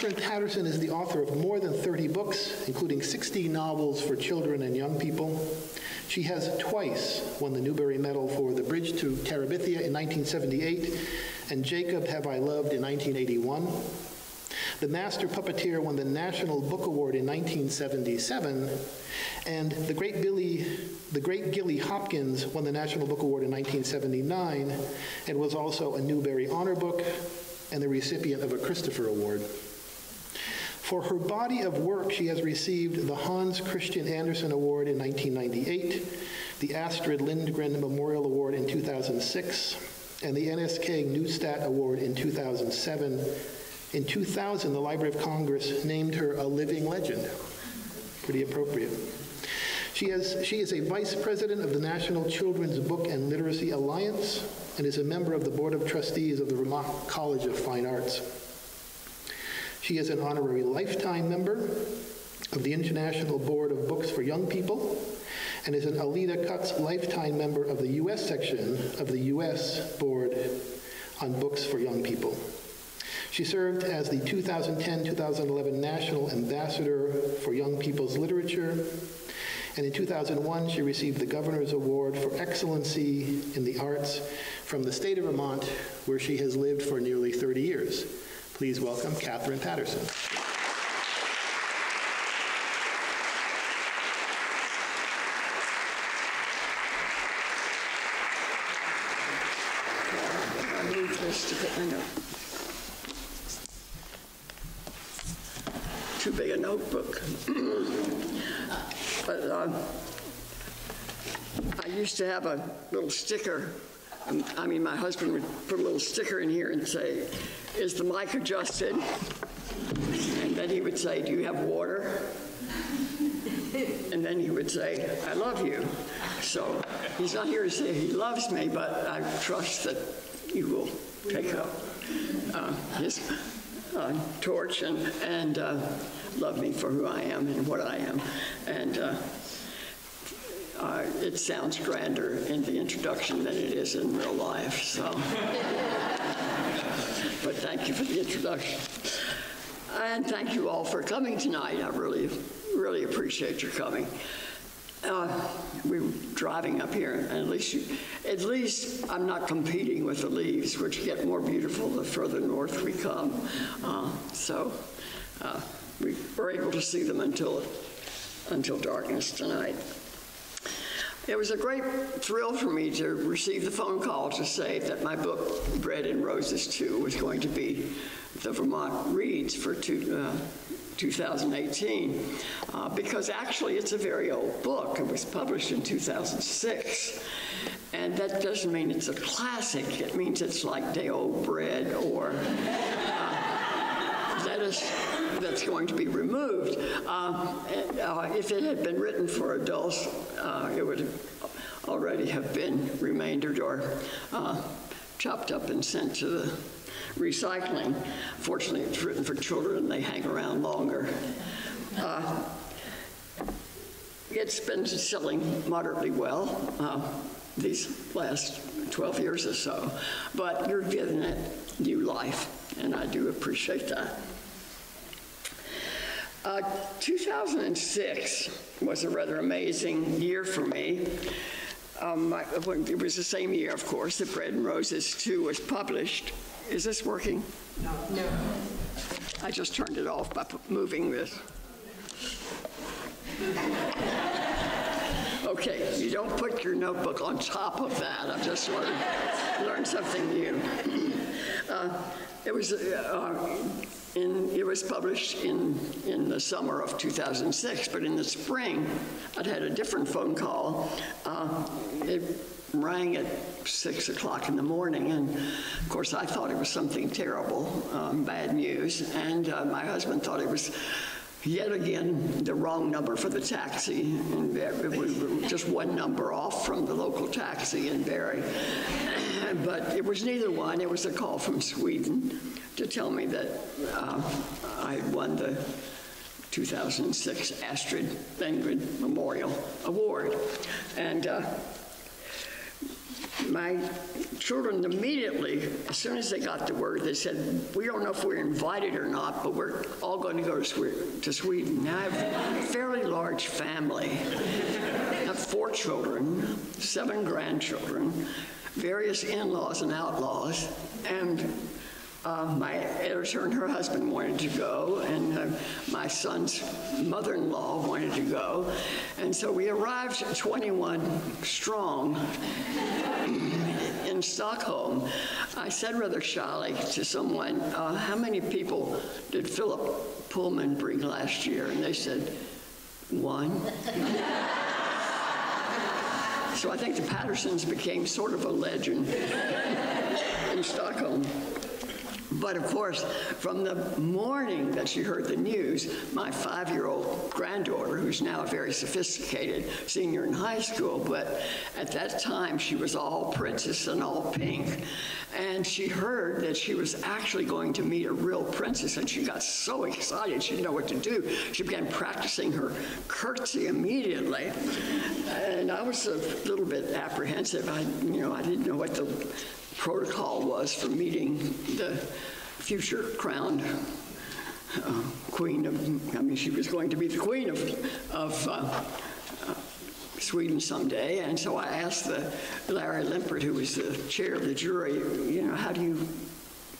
Katherine Paterson is the author of more than 30 books, including 60 novels for children and young people. She has twice won the Newbery Medal for The Bridge to Terabithia in 1978 and Jacob Have I Loved in 1981. The Master Puppeteer won the National Book Award in 1977, and the great Billy, the great Gilly Hopkins won the National Book Award in 1979 and was also a Newbery Honor Book and the recipient of a Christopher Award. For her body of work, she has received the Hans Christian Andersen Award in 1998, the Astrid Lindgren Memorial Award in 2006, and the NSK Neustadt Award in 2007 in 2000, the Library of Congress named her a living legend. Pretty appropriate. She, has, she is a vice president of the National Children's Book and Literacy Alliance and is a member of the Board of Trustees of the Vermont College of Fine Arts. She is an honorary lifetime member of the International Board of Books for Young People and is an Alida Cutts lifetime member of the U.S. section of the U.S. Board on Books for Young People. She served as the 2010-2011 National Ambassador for Young People's Literature, and in 2001 she received the Governor's Award for Excellency in the Arts from the state of Vermont, where she has lived for nearly 30 years. Please welcome Katherine Paterson. Too big a notebook. But um, I used to have a little sticker. I mean, my husband would put a little sticker in here and say, is the mic adjusted? And then he would say, do you have water? And then he would say, I love you. So he's not here to say he loves me, but I trust that he will take up uh, his uh, torch and, and uh, love me for who I am and what I am. And uh, it sounds grander in the introduction than it is in real life, so. but thank you for the introduction. And thank you all for coming tonight. I really, really appreciate your coming. Uh, we were driving up here, and at least, you, at least I'm not competing with the leaves, which get more beautiful the further north we come. Uh, so uh, we were able to see them until until darkness tonight. It was a great thrill for me to receive the phone call to say that my book, Bread and Roses Too, was going to be the Vermont Reads for two, uh, 2018, uh, because actually it's a very old book. It was published in 2006. And that doesn't mean it's a classic. It means it's like day old bread or uh, lettuce that's going to be removed. Uh, uh, if it had been written for adults, uh, it would already have been remaindered or uh, chopped up and sent to the recycling. Fortunately, it's written for children, they hang around longer. Uh, it's been selling moderately well these last 12 years or so, but you're giving it new life, and I do appreciate that. Uh, 2006 was a rather amazing year for me. Um, I, it was the same year, of course, that Bread and Roses Too was published. Is this working? No. No. I just turned it off by moving this. Okay, you don't put your notebook on top of that. I just learned, learned something new. Uh, it was uh, in, it was published in, in the summer of 2006, but in the spring, I'd had a different phone call. Uh, it rang at six o'clock in the morning, and of course, I thought it was something terrible, um, bad news, and uh, my husband thought it was yet again the wrong number for the taxi, and we were just one number off from the local taxi in But it was neither one. It was a call from Sweden to tell me that uh, I won the 2006 Astrid Lindgren Memorial Award. And uh, my children immediately, as soon as they got the word, they said, we don't know if we're invited or not, but we're all going to go to Sweden. Now, I have a fairly large family. I have four children, seven grandchildren, various in-laws and outlaws, and uh, my editor and her husband wanted to go, and uh, my son's mother-in-law wanted to go. And so we arrived 21 strong in Stockholm. I said rather shyly to someone, uh, how many people did Philip Pullman bring last year? And they said, one. So I think the Patersons became sort of a legend in Stockholm. But of course, from the morning that she heard the news, my five year old granddaughter, who's now a very sophisticated senior in high school, but at that time she was all princess and all pink. And she heard that she was actually going to meet a real princess, and she got so excited she didn't know what to do. She began practicing her curtsy immediately. And I was a little bit apprehensive. I, you know, I didn't know what the protocol was for meeting the future crowned uh, queen of, I mean, she was going to be the queen of, of uh, uh, Sweden someday. And so I asked the Larry Lempert, who was the chair of the jury, you know, how do you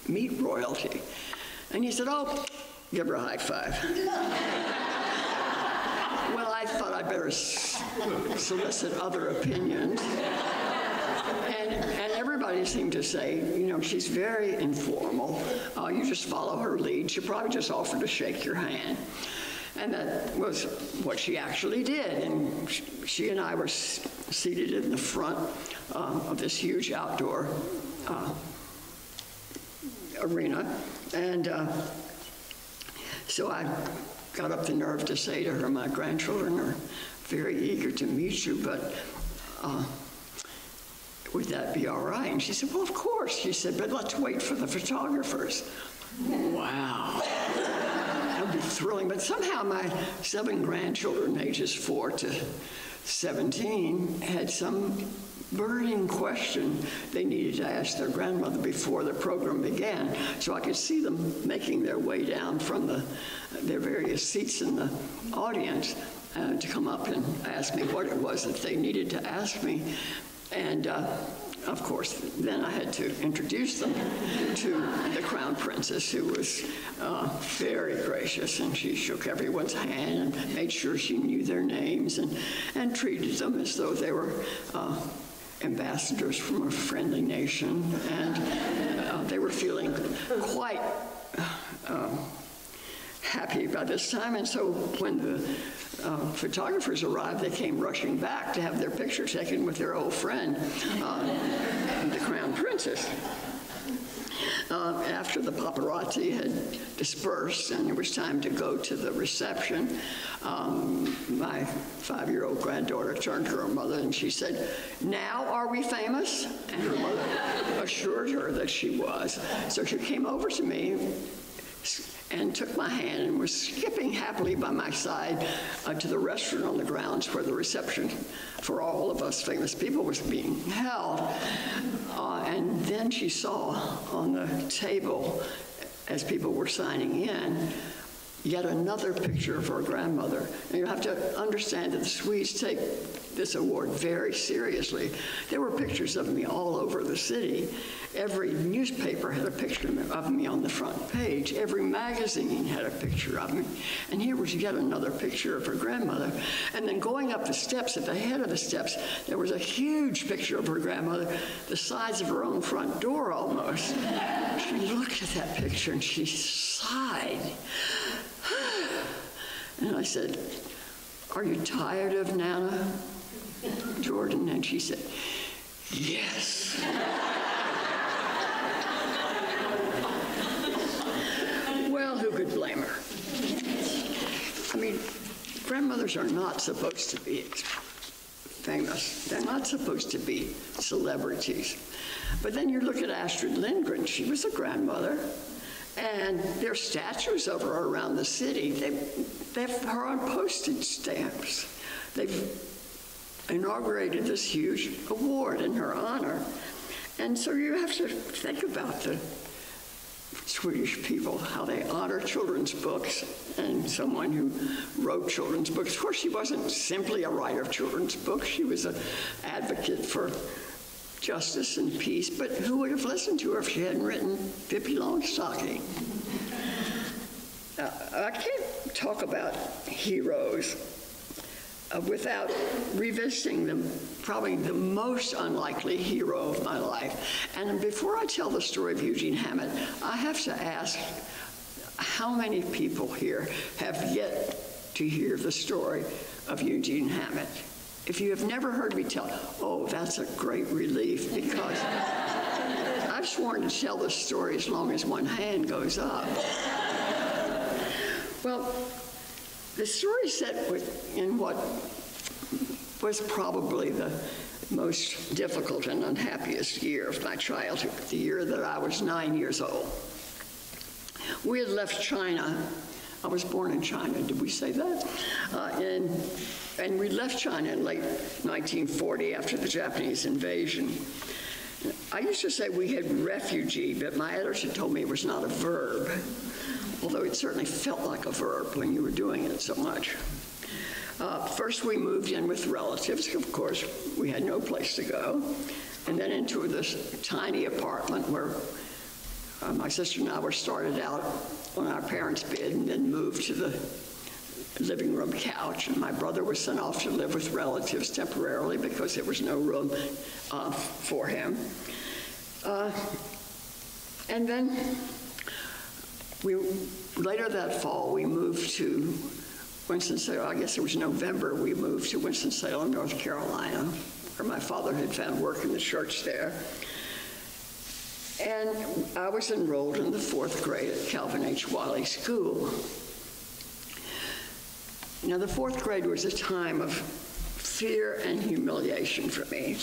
meet royalty? And he said, oh, give her a high five. well, I thought I'd better solicit other opinions. And, and everybody seemed to say, you know, she's very informal. Uh, you just follow her lead. She probably just offered to shake your hand. And that was what she actually did. And she and I were seated in the front uh, of this huge outdoor uh, arena. And uh, so I got up the nerve to say to her, my grandchildren are very eager to meet you, but uh, would that be all right? And she said, well, of course. She said, but let's wait for the photographers. Wow. That would be thrilling. But somehow my seven grandchildren, ages four to 17, had some burning question they needed to ask their grandmother before the program began. So I could see them making their way down from the, their various seats in the audience uh, to come up and ask me what it was that they needed to ask me. And uh, of course, then I had to introduce them to the crown princess, who was uh, very gracious, and she shook everyone's hand and made sure she knew their names and, and treated them as though they were uh, ambassadors from a friendly nation. And uh, they were feeling quite um, happy by this time. And so when the uh, photographers arrived, they came rushing back to have their picture taken with their old friend, uh, the crown princess. Uh, after the paparazzi had dispersed and it was time to go to the reception, um, my five-year-old granddaughter turned to her mother and she said, now are we famous? And her mother assured her that she was. So she came over to me and took my hand and was skipping happily by my side uh, to the restaurant on the grounds where the reception for all of us famous people was being held. Uh, and then she saw on the table, as people were signing in, yet another picture of her grandmother. And you have to understand that the Swedes take this award very seriously. There were pictures of me all over the city. Every newspaper had a picture of me on the front page. Every magazine had a picture of me. And here was yet another picture of her grandmother. And then going up the steps, at the head of the steps, there was a huge picture of her grandmother, the size of her own front door almost. She looked at that picture and she sighed. And I said, Are you tired of Nana, Jordan? And she said, Yes. well, who could blame her? I mean, grandmothers are not supposed to be famous. They're not supposed to be celebrities. But then you look at Astrid Lindgren, she was a grandmother. And there are statues of her around the city. They, they have her on postage stamps. They've inaugurated this huge award in her honor. And so you have to think about the Swedish people, how they honor children's books, and someone who wrote children's books. Of course, she wasn't simply a writer of children's books, she was an advocate for justice and peace, but who would have listened to her if she hadn't written Pippi Longstocking? Uh, I can't talk about heroes uh, without revisiting probably the most unlikely hero of my life. And before I tell the story of Eugene Hammett, I have to ask how many people here have yet to hear the story of Eugene Hammett? If you have never heard me tell, oh, that's a great relief because I've sworn to tell the story as long as one hand goes up. Well, the story set in what was probably the most difficult and unhappiest year of my childhood, the year that I was nine years old. We had left China. I was born in China, did we say that? Uh, and, and we left China in late 1940 after the Japanese invasion. I used to say we had refugee, but my editor told me it was not a verb although it certainly felt like a verb when you were doing it so much. Uh, first, we moved in with relatives. Of course, we had no place to go. And then into this tiny apartment where uh, my sister and I were started out on our parents' bed and then moved to the living room couch. And my brother was sent off to live with relatives temporarily because there was no room uh, for him. Uh, and then we, later that fall, we moved to Winston-Salem. I guess it was November, we moved to Winston-Salem, North Carolina, where my father had found work in the church there. And I was enrolled in the fourth grade at Calvin H. Wiley School. Now, the fourth grade was a time of fear and humiliation for me.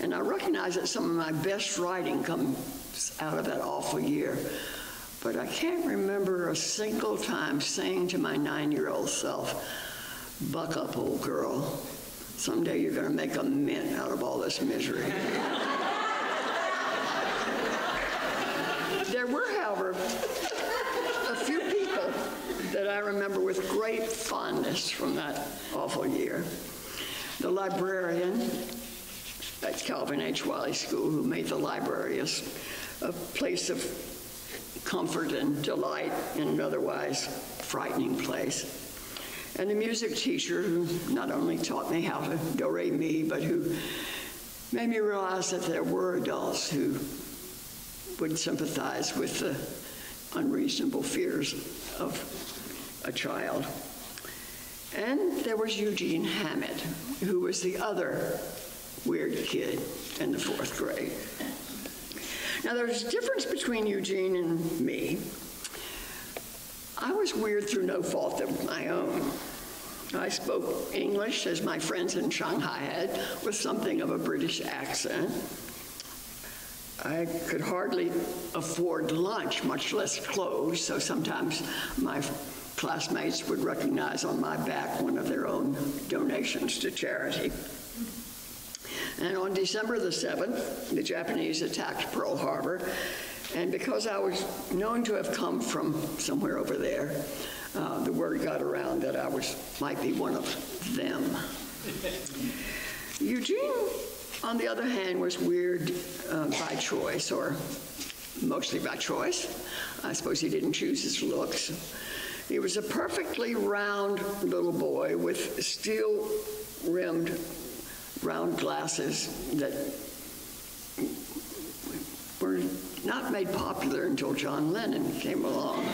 And I recognize that some of my best writing comes out of that awful year. But I can't remember a single time saying to my nine year old self, Buck up, old girl. Someday you're going to make a mint out of all this misery. there were, however, a few people that I remember with great fondness from that awful year. The librarian at Calvin H. Wiley School, who made the library a, a place of comfort and delight in an otherwise frightening place. And the music teacher who not only taught me how to do re mi, but who made me realize that there were adults who would sympathize with the unreasonable fears of a child. And there was Eugene Hammett, who was the other weird kid in the fourth grade. Now, there's a difference between Eugene and me. I was weird through no fault of my own. I spoke English, as my friends in Shanghai had, with something of a British accent. I could hardly afford lunch, much less clothes, so sometimes my classmates would recognize on my back one of their own donations to charity. And on December the 7th, the Japanese attacked Pearl Harbor. And because I was known to have come from somewhere over there, uh, the word got around that I was might be one of them. Eugene, on the other hand, was weird uh, by choice, or mostly by choice. I suppose he didn't choose his looks. He was a perfectly round little boy with steel rimmed round glasses that were not made popular until John Lennon came along.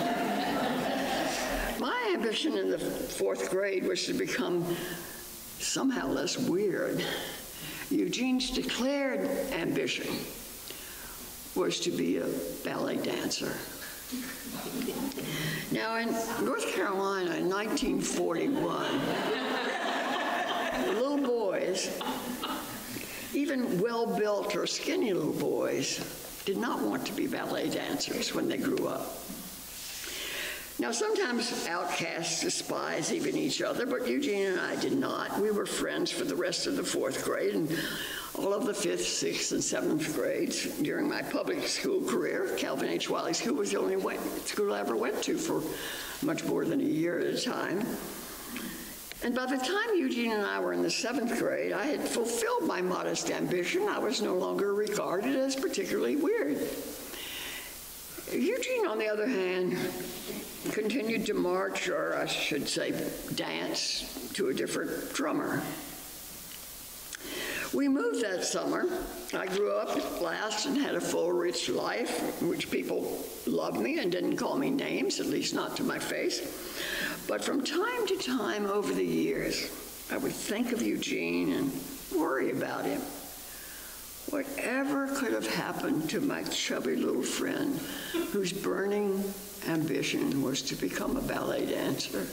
My ambition in the fourth grade was to become somehow less weird. Eugene's declared ambition was to be a ballet dancer. Now, in North Carolina in 1941, little boys, even well built or skinny little boys, did not want to be ballet dancers when they grew up. Now, sometimes outcasts despise even each other, but Eugene and I did not. We were friends for the rest of the fourth grade and all of the fifth, sixth, and seventh grades during my public school career. Calvin H. Wiley School was the only school I ever went to for much more than a year at a time. And by the time Eugene and I were in the seventh grade, I had fulfilled my modest ambition. I was no longer regarded as particularly weird. Eugene, on the other hand, continued to march, or I should say, dance to a different drummer. We moved that summer. I grew up at last and had a full, rich life which people loved me and didn't call me names, at least not to my face. But from time to time over the years, I would think of Eugene and worry about him. Whatever could have happened to my chubby little friend whose burning ambition was to become a ballet dancer?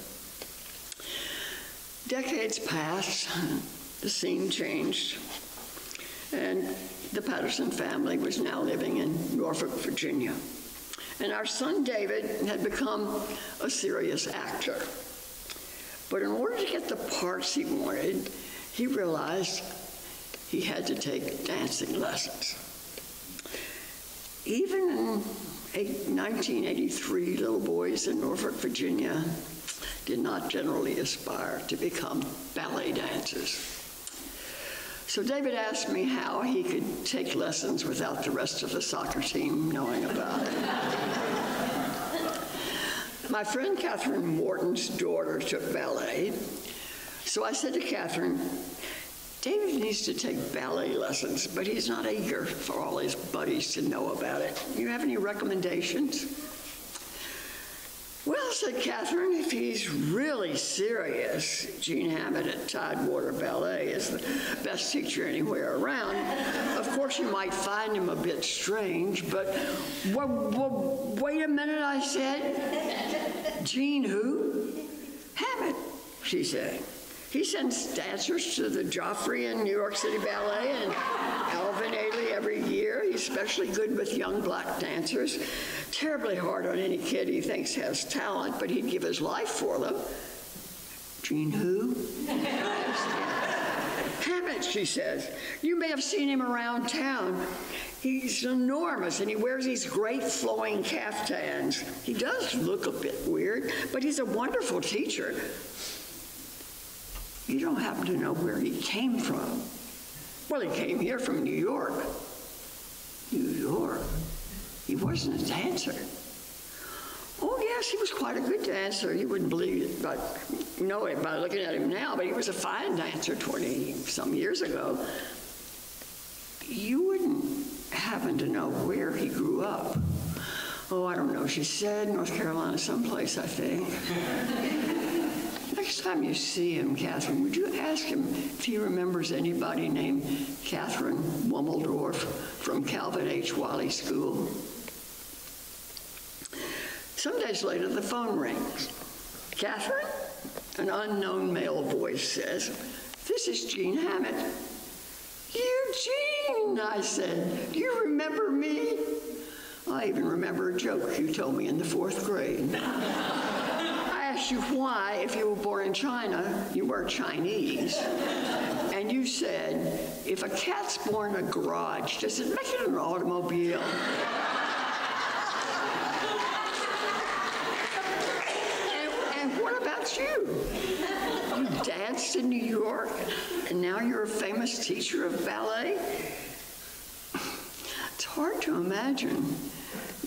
Decades passed, the scene changed, and the Paterson family was now living in Norfolk, Virginia. And our son David had become a serious actor. But in order to get the parts he wanted, he realized he had to take dancing lessons. Even in 1983, little boys in Norfolk, Virginia did not generally aspire to become ballet dancers. So David asked me how he could take lessons without the rest of the soccer team knowing about it. My friend Catherine Morton's daughter took ballet. So I said to Catherine, David needs to take ballet lessons, but he's not eager for all his buddies to know about it. Do you have any recommendations? Well, said Catherine, if he's really serious, Gene Hammett at Tidewater Ballet is the best teacher anywhere around. Of course, you might find him a bit strange, but wait a minute, I said. Gene who? Hammett, she said. He sends dancers to the Joffrey and New York City Ballet and Alvin Ailey every year. He's especially good with young black dancers. Terribly hard on any kid he thinks has talent, but he'd give his life for them. Gene who? Hammett, she says. You may have seen him around town. He's enormous and he wears these great flowing caftans. He does look a bit weird, but he's a wonderful teacher. You don't happen to know where he came from. Well, he came here from New York. New York? He wasn't a dancer. Oh, yes, he was quite a good dancer. You wouldn't believe it, but know it by looking at him now, but he was a fine dancer 20 some years ago. You wouldn't happen to know where he grew up. Oh, I don't know. She said North Carolina someplace, I think. Next time you see him, Catherine, would you ask him if he remembers anybody named Katherine Womeldorf from Calvin H. Wiley School? Some days later, the phone rings. Catherine? An unknown male voice says, This is Gene Hammett. Eugene, I said, do you remember me? I even remember a joke you told me in the fourth grade asked you why, if you were born in China, you were Chinese. And you said, if a cat's born in a garage, does it make it an automobile? and, and what about you? You danced in New York, and now you're a famous teacher of ballet? It's hard to imagine.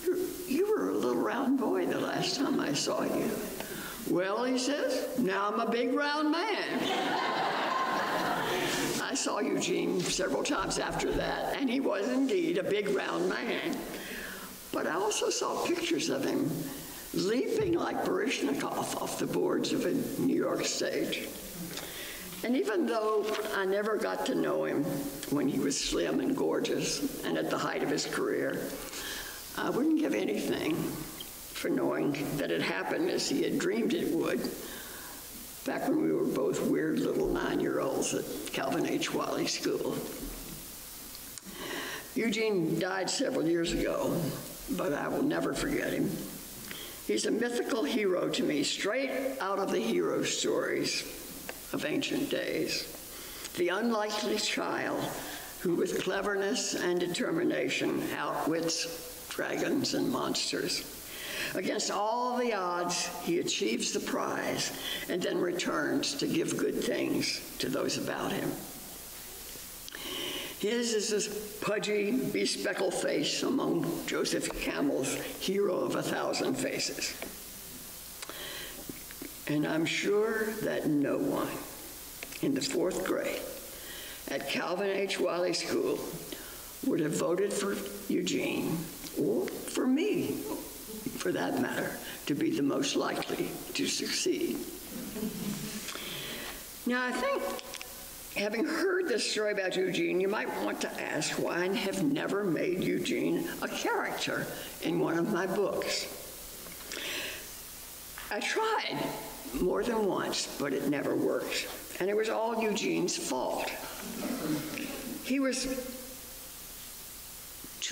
You're, you were a little round boy the last time I saw you. Well, he says, now I'm a big round man. I saw Eugene several times after that, and he was indeed a big round man. But I also saw pictures of him leaping like Baryshnikov off the boards of a New York stage. And even though I never got to know him when he was slim and gorgeous and at the height of his career, I wouldn't give anything for knowing that it happened as he had dreamed it would back when we were both weird little nine year olds at Calvin H. Wiley School. Eugene died several years ago, but I will never forget him. He's a mythical hero to me, straight out of the hero stories of ancient days. The unlikely child who, with cleverness and determination, outwits dragons and monsters. Against all the odds, he achieves the prize and then returns to give good things to those about him. His is this pudgy, bespectacled face among Joseph Campbell's hero of a thousand faces. And I'm sure that no one in the fourth grade at Calvin H. Wiley School would have voted for Eugene, or for me, for that matter, to be the most likely to succeed. Now, I think, having heard this story about Eugene, you might want to ask why I have never made Eugene a character in one of my books. I tried more than once, but it never worked. And it was all Eugene's fault. He was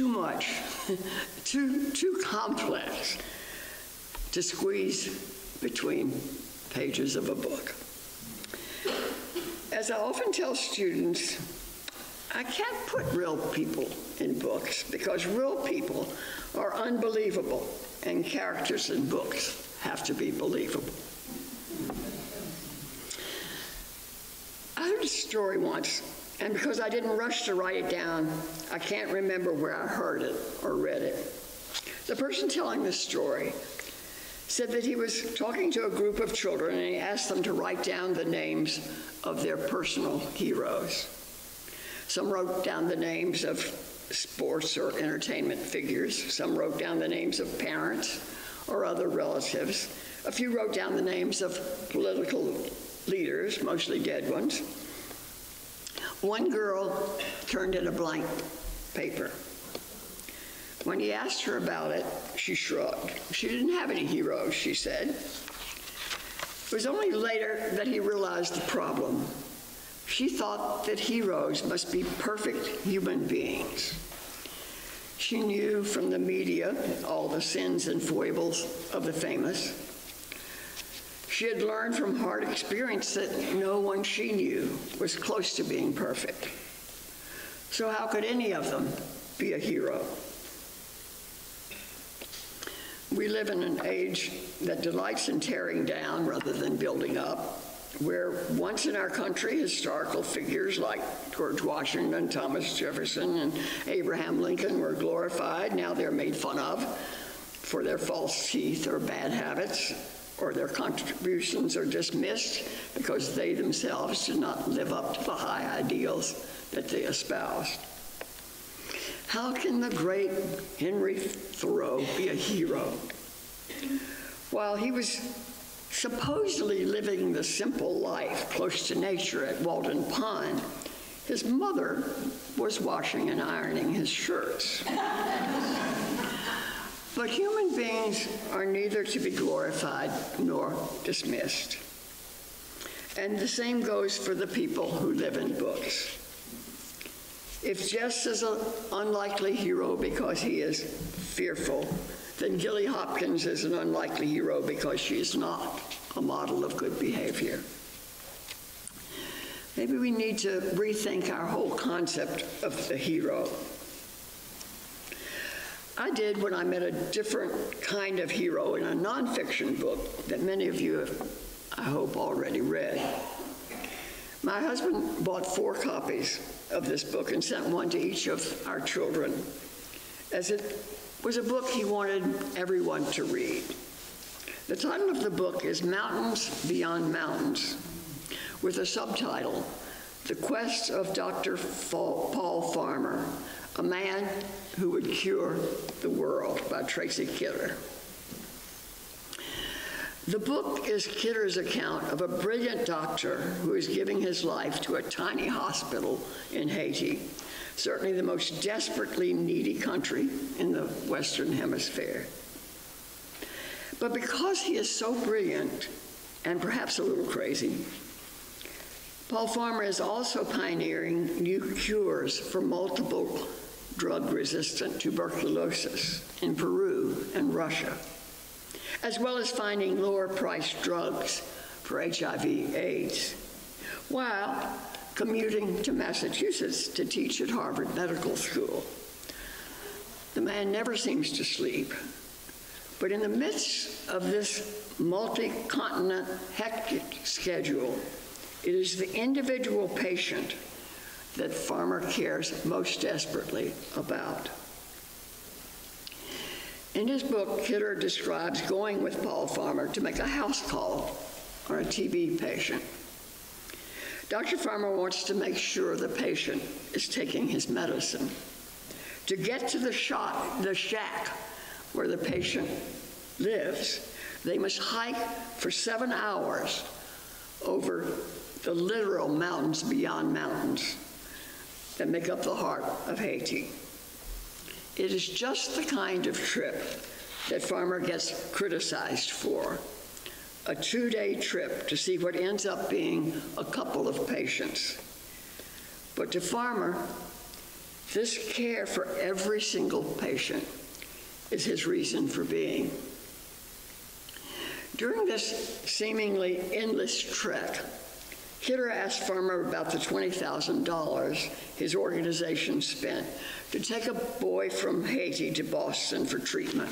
too much, too, too complex to squeeze between pages of a book. As I often tell students, I can't put real people in books because real people are unbelievable and characters in books have to be believable. I heard a story once, and because I didn't rush to write it down, I can't remember where I heard it or read it. The person telling the story said that he was talking to a group of children and he asked them to write down the names of their personal heroes. Some wrote down the names of sports or entertainment figures, some wrote down the names of parents or other relatives. A few wrote down the names of political leaders, mostly dead ones. One girl turned in a blank paper. When he asked her about it, she shrugged. She didn't have any heroes, she said. It was only later that he realized the problem. She thought that heroes must be perfect human beings. She knew from the media all the sins and foibles of the famous. She had learned from hard experience that no one she knew was close to being perfect. So, how could any of them be a hero? We live in an age that delights in tearing down rather than building up, where once in our country, historical figures like George Washington, Thomas Jefferson, and Abraham Lincoln were glorified. Now they're made fun of for their false teeth or bad habits or their contributions are dismissed because they themselves did not live up to the high ideals that they espoused. How can the great Henry Thoreau be a hero? While he was supposedly living the simple life close to nature at Walden Pond, his mother was washing and ironing his shirts. But human beings are neither to be glorified nor dismissed. And the same goes for the people who live in books. If Jess is an unlikely hero because he is fearful, then Gilly Hopkins is an unlikely hero because she is not a model of good behavior. Maybe we need to rethink our whole concept of the hero. I did when I met a different kind of hero in a nonfiction book that many of you have, I hope, already read. My husband bought four copies of this book and sent one to each of our children, as it was a book he wanted everyone to read. The title of the book is Mountains Beyond Mountains, with a subtitle, The Quest of Dr. Paul Farmer, a Man Who Would Cure the World by Tracy Kidder. The book is Kidder's account of a brilliant doctor who is giving his life to a tiny hospital in Haiti, certainly the most desperately needy country in the Western Hemisphere. But because he is so brilliant and perhaps a little crazy, Paul Farmer is also pioneering new cures for multiple drug resistant tuberculosis in Peru and Russia. as well as finding lower priced drugs for HIV AIDS, while commuting to Massachusetts to teach at Harvard Medical School. The man never seems to sleep, but in the midst of this multi continent hectic schedule, it is the individual patient that Farmer cares most desperately about. In his book, Kidder describes going with Paul Farmer to make a house call on a TB patient. Dr. Farmer wants to make sure the patient is taking his medicine. To get to the shot, the shack where the patient lives, they must hike for seven hours over the literal mountains beyond mountains that make up the heart of Haiti. It is just the kind of trip that Farmer gets criticized for. A two day trip to see what ends up being a couple of patients. But to Farmer, this care for every single patient is his reason for being. During this seemingly endless trek, Kidder asked Farmer about the $20,000 his organization spent to take a boy from Haiti to Boston for treatment,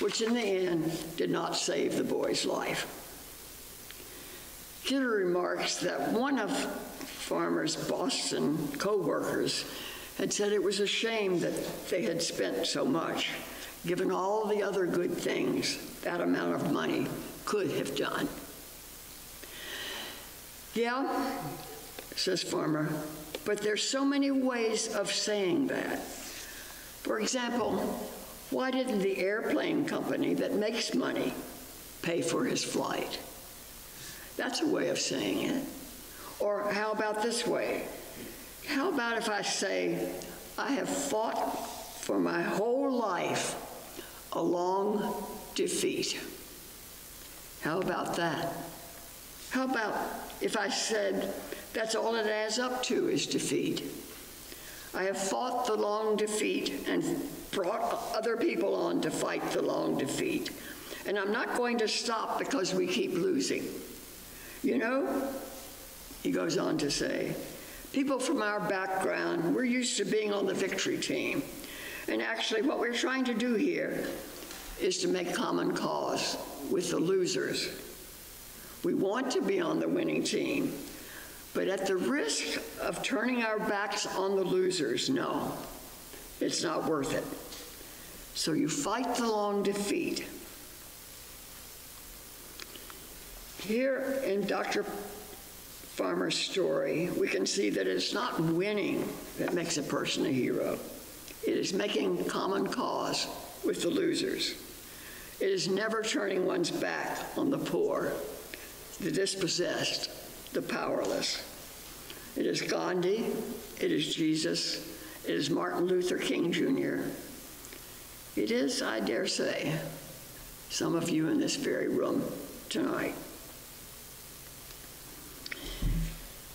which in the end did not save the boy's life. Kidder remarks that one of Farmer's Boston co-workers had said it was a shame that they had spent so much, given all the other good things that amount of money could have done. Yeah, says Farmer, but there's so many ways of saying that. For example, why didn't the airplane company that makes money pay for his flight? That's a way of saying it. Or how about this way? How about if I say, I have fought for my whole life a long defeat? How about that? How about if I said, that's all it adds up to is defeat? I have fought the long defeat and brought other people on to fight the long defeat. And I'm not going to stop because we keep losing. You know, he goes on to say, people from our background, we're used to being on the victory team. And actually, what we're trying to do here is to make common cause with the losers we want to be on the winning team, but at the risk of turning our backs on the losers, no, it's not worth it. So you fight the long defeat. Here in Dr. Farmer's story, we can see that it's not winning that makes a person a hero. It is making common cause with the losers. It is never turning one's back on the poor the dispossessed, the powerless. It is Gandhi, it is Jesus, it is Martin Luther King Jr. It is, I dare say, some of you in this very room tonight.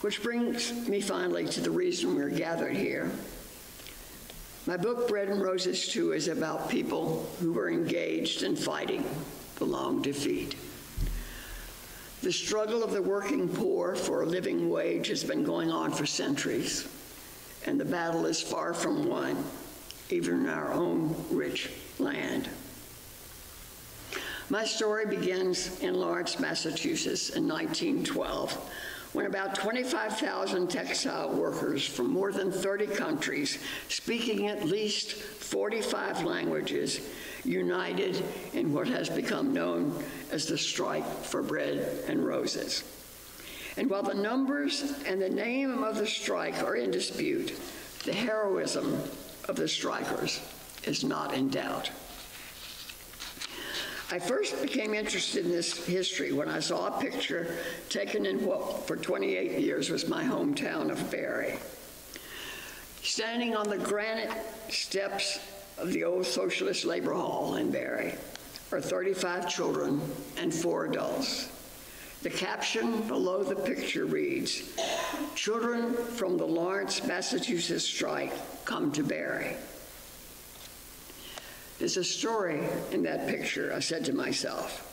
Which brings me finally to the reason we're gathered here. My book, Bread and Roses Too, is about people who were engaged in fighting the long defeat. The struggle of the working poor for a living wage has been going on for centuries, and the battle is far from won, even in our own rich land. My story begins in Lawrence, Massachusetts in 1912, when about 25,000 textile workers from more than 30 countries, speaking at least 45 languages, united in what has become known as the strike for bread and roses. And while the numbers and the name of the strike are in dispute, the heroism of the strikers is not in doubt. I first became interested in this history when I saw a picture taken in what for 28 years was my hometown of Barre. Standing on the granite steps of the old Socialist Labor Hall in Barre are 35 children and four adults. The caption below the picture reads, Children from the Lawrence, Massachusetts strike come to Barre. The There's a story in that picture, I said to myself,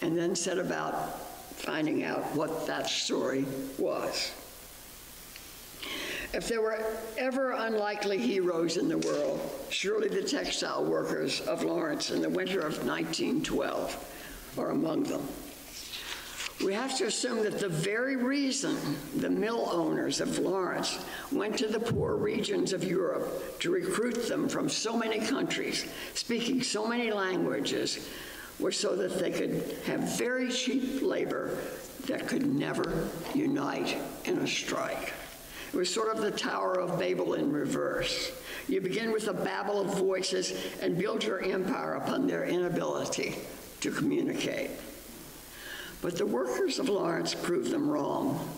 and then set about finding out what that story was. If there were ever unlikely heroes in the world, surely the textile workers of Lawrence in the winter of 1912 are among them. We have to assume that the very reason the mill owners of Lawrence went to the poor regions of Europe to recruit them from so many countries, speaking so many languages, was so that they could have very cheap labor that could never unite in a strike. Was sort of the Tower of Babel in reverse. You begin with a babel of voices and build your empire upon their inability to communicate. But the workers of Lawrence proved them wrong.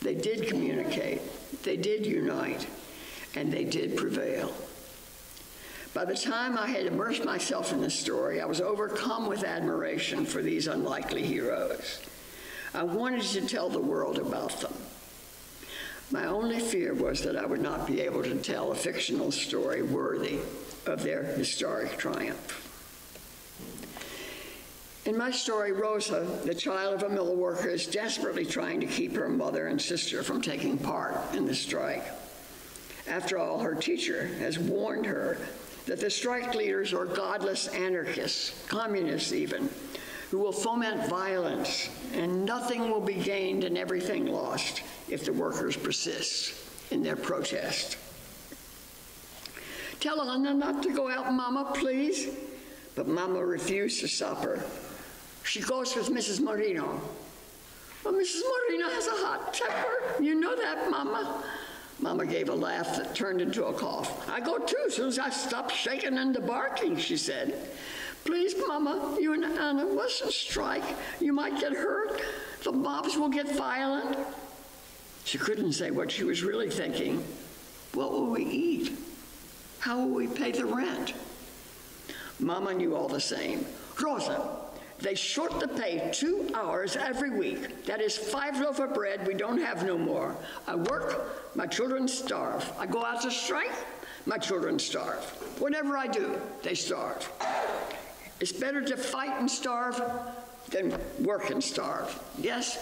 They did communicate, they did unite, and they did prevail. By the time I had immersed myself in the story, I was overcome with admiration for these unlikely heroes. I wanted to tell the world about them. My only fear was that I would not be able to tell a fictional story worthy of their historic triumph. In my story, Rosa, the child of a mill worker, is desperately trying to keep her mother and sister from taking part in the strike. After all, her teacher has warned her that the strike leaders are godless anarchists, communists even, who will foment violence, and nothing will be gained and everything lost if the workers persist in their protest. Tell Anna not to go out, Mama, please. But Mama refused to stop her. She goes with Mrs. Marino. Well, Mrs. Marino has a hot temper. You know that, Mama. Mama gave a laugh that turned into a cough. I go too as soon as I stop shaking and the barking, she said. Please, Mama, you and Anna mustn't strike. You might get hurt. The mobs will get violent. She couldn't say what she was really thinking. What will we eat? How will we pay the rent? Mama knew all the same. Rosa, they short the pay two hours every week. That is five loaf of bread we don't have no more. I work, my children starve. I go out to strike, my children starve. Whatever I do, they starve. It's better to fight and starve than work and starve. Yes?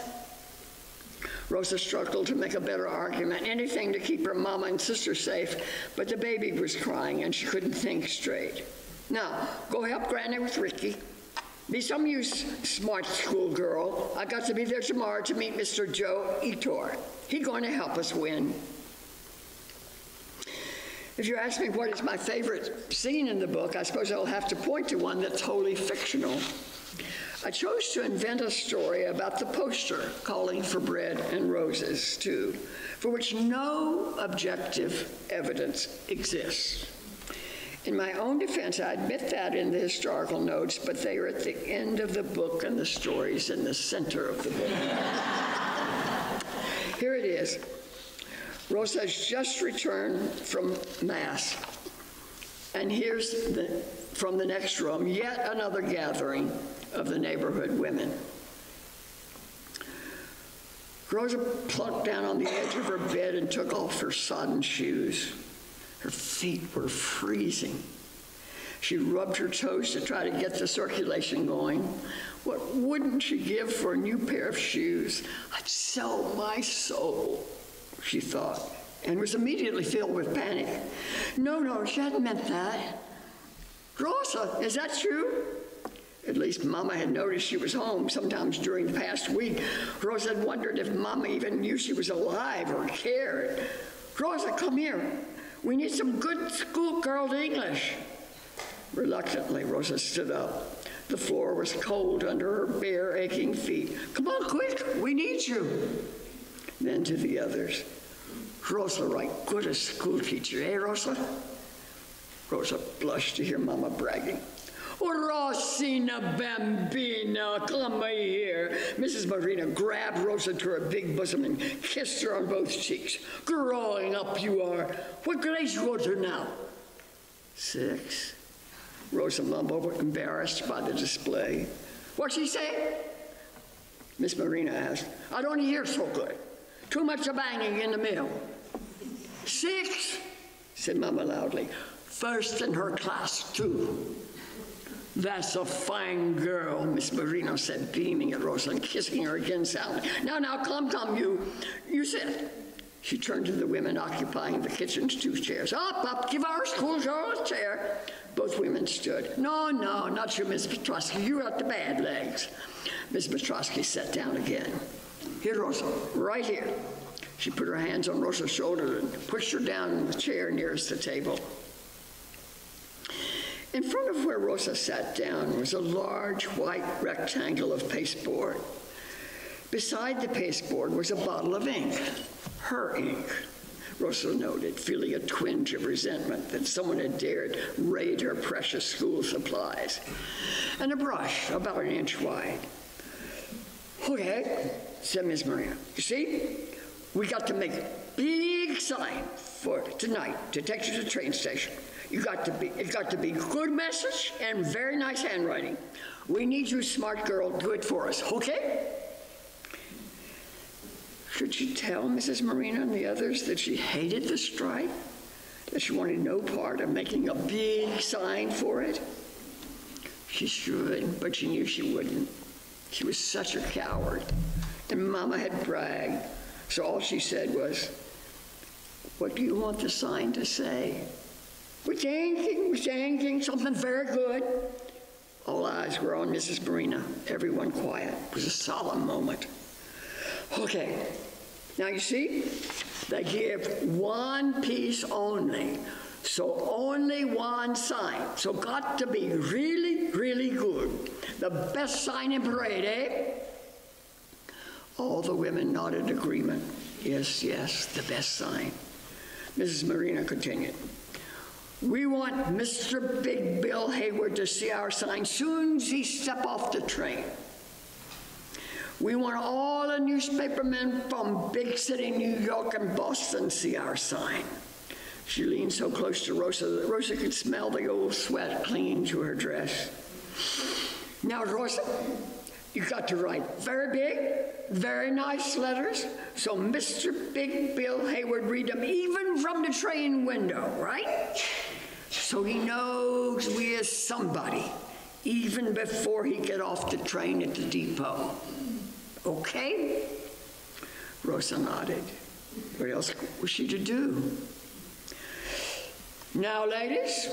Rosa struggled to make a better argument, anything to keep her mama and sister safe, but the baby was crying and she couldn't think straight. Now, go help Granny with Ricky. Be some use, smart schoolgirl. I got to be there tomorrow to meet Mr. Joe Ettor. He going to help us win. If you ask me what is my favorite scene in the book, I suppose I'll have to point to one that's wholly fictional. I chose to invent a story about the poster calling for bread and roses, too, for which no objective evidence exists. In my own defense, I admit that in the historical notes, but they are at the end of the book and the story's in the center of the book. Here it is. Rosa has just returned from Mass. And here's the, from the next room yet another gathering of the neighborhood women. Rosa plunked down on the edge of her bed and took off her sodden shoes. Her feet were freezing. She rubbed her toes to try to get the circulation going. What wouldn't she give for a new pair of shoes? I'd sell my soul, she thought, and was immediately filled with panic. No, no, she hadn't meant that. Rosa, is that true? At least Mama had noticed she was home sometimes during the past week. Rosa had wondered if Mama even knew she was alive or cared. Rosa, come here. We need some good schoolgirl English. Reluctantly, Rosa stood up. The floor was cold under her bare, aching feet. Come on, quick, we need you. Then to the others. Rosa, right good as school teacher, eh, Rosa? Rosa blushed to hear Mama bragging. Oh, Rosina Bambina, come here. Mrs. Marino grabbed Rosa to her big bosom and kissed her on both cheeks. Growing up you are. What grade you go now? Six. Rosa mumbled, embarrassed by the display. What'd she say? Miss Marino asked. I don't hear so good. Too much banging in the mill. Six, said Mama loudly. First in her class, too. That's a fine girl, Miss Marino said, beaming at Rosa and kissing her again soundly. Now, now, come, come, you, you sit. She turned to the women occupying the kitchen's two chairs. Up, up, give our schoolgirl a chair. Both women stood. No, no, not you, Miss Petrosky. You got the bad legs. Miss Petrosky sat down again. Here, Rosa, right here. She put her hands on Rosa's shoulder and pushed her down in the chair nearest the table. In front of where Rosa sat down was a large white rectangle of pasteboard. Beside the pasteboard was a bottle of ink, her ink. Rosa noted, feeling a twinge of resentment that someone had dared raid her precious school supplies, and a brush about an inch wide. Okay, said Miss Maria. You see, we got to make a big sign for tonight to take you to the train station. You got to be, it got to be good message and very nice handwriting. We need you, smart girl, do it for us, okay? Should she tell Mrs. Marino and the others that she hated the strike? That she wanted no part of making a big sign for it? She should, but she knew she wouldn't. She was such a coward. And Mama had bragged. So all she said was, What do you want the sign to say? We're thinking, we're something very good. All eyes were on Mrs. Marino, everyone quiet. It was a solemn moment. Okay, now you see, they give one piece only. So only one sign. So got to be really, really good. The best sign in parade, eh? All the women nodded agreement. Yes, yes, the best sign. Mrs. Marino continued. We want Mr. Big Bill Haywood to see our sign soon as he step off the train. We want all the newspapermen from big city New York and Boston see our sign. She leaned so close to Rosa that Rosa could smell the old sweat clinging to her dress. Now, Rosa, you got to write very big, very nice letters, so Mr. Big Bill Haywood read them even from the train window, right? So he knows we is somebody, even before he get off the train at the depot. Okay? Rosa nodded. What else was she to do? Now, ladies,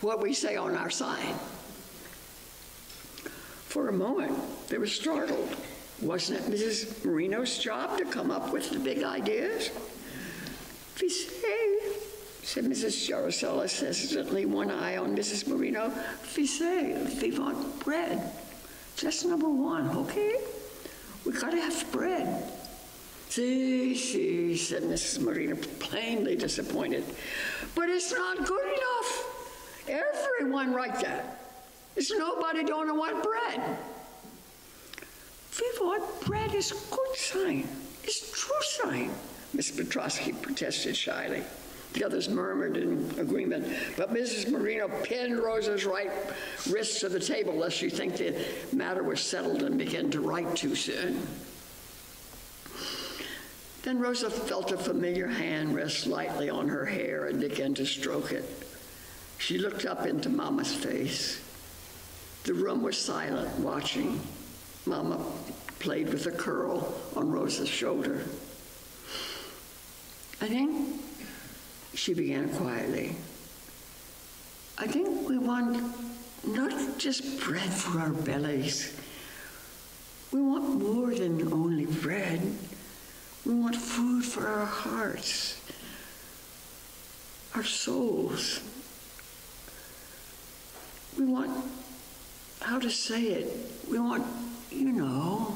what we say on our sign. For a moment, they were startled. Wasn't it Mrs. Marino's job to come up with the big ideas? We said Mrs. Jarosellas, hesitantly, one eye on Mrs. Marino. We we want bread. That's number one, okay? We gotta have bread. See, see, said Mrs. Marino, plainly disappointed. But it's not good enough. Everyone write that. There's nobody don't want bread. We want bread is good sign. It's true sign, Miss Petrosky protested shyly. The others murmured in agreement, but Mrs. Marino pinned Rosa's right wrist to the table lest she think the matter was settled and began to write too soon. Then Rosa felt a familiar hand rest lightly on her hair and began to stroke it. She looked up into Mama's face. The room was silent, watching. Mama played with a curl on Rosa's shoulder. I think, she began quietly, I think we want not just bread for our bellies. We want more than only bread. We want food for our hearts, our souls. We want, how to say it, we want, you know,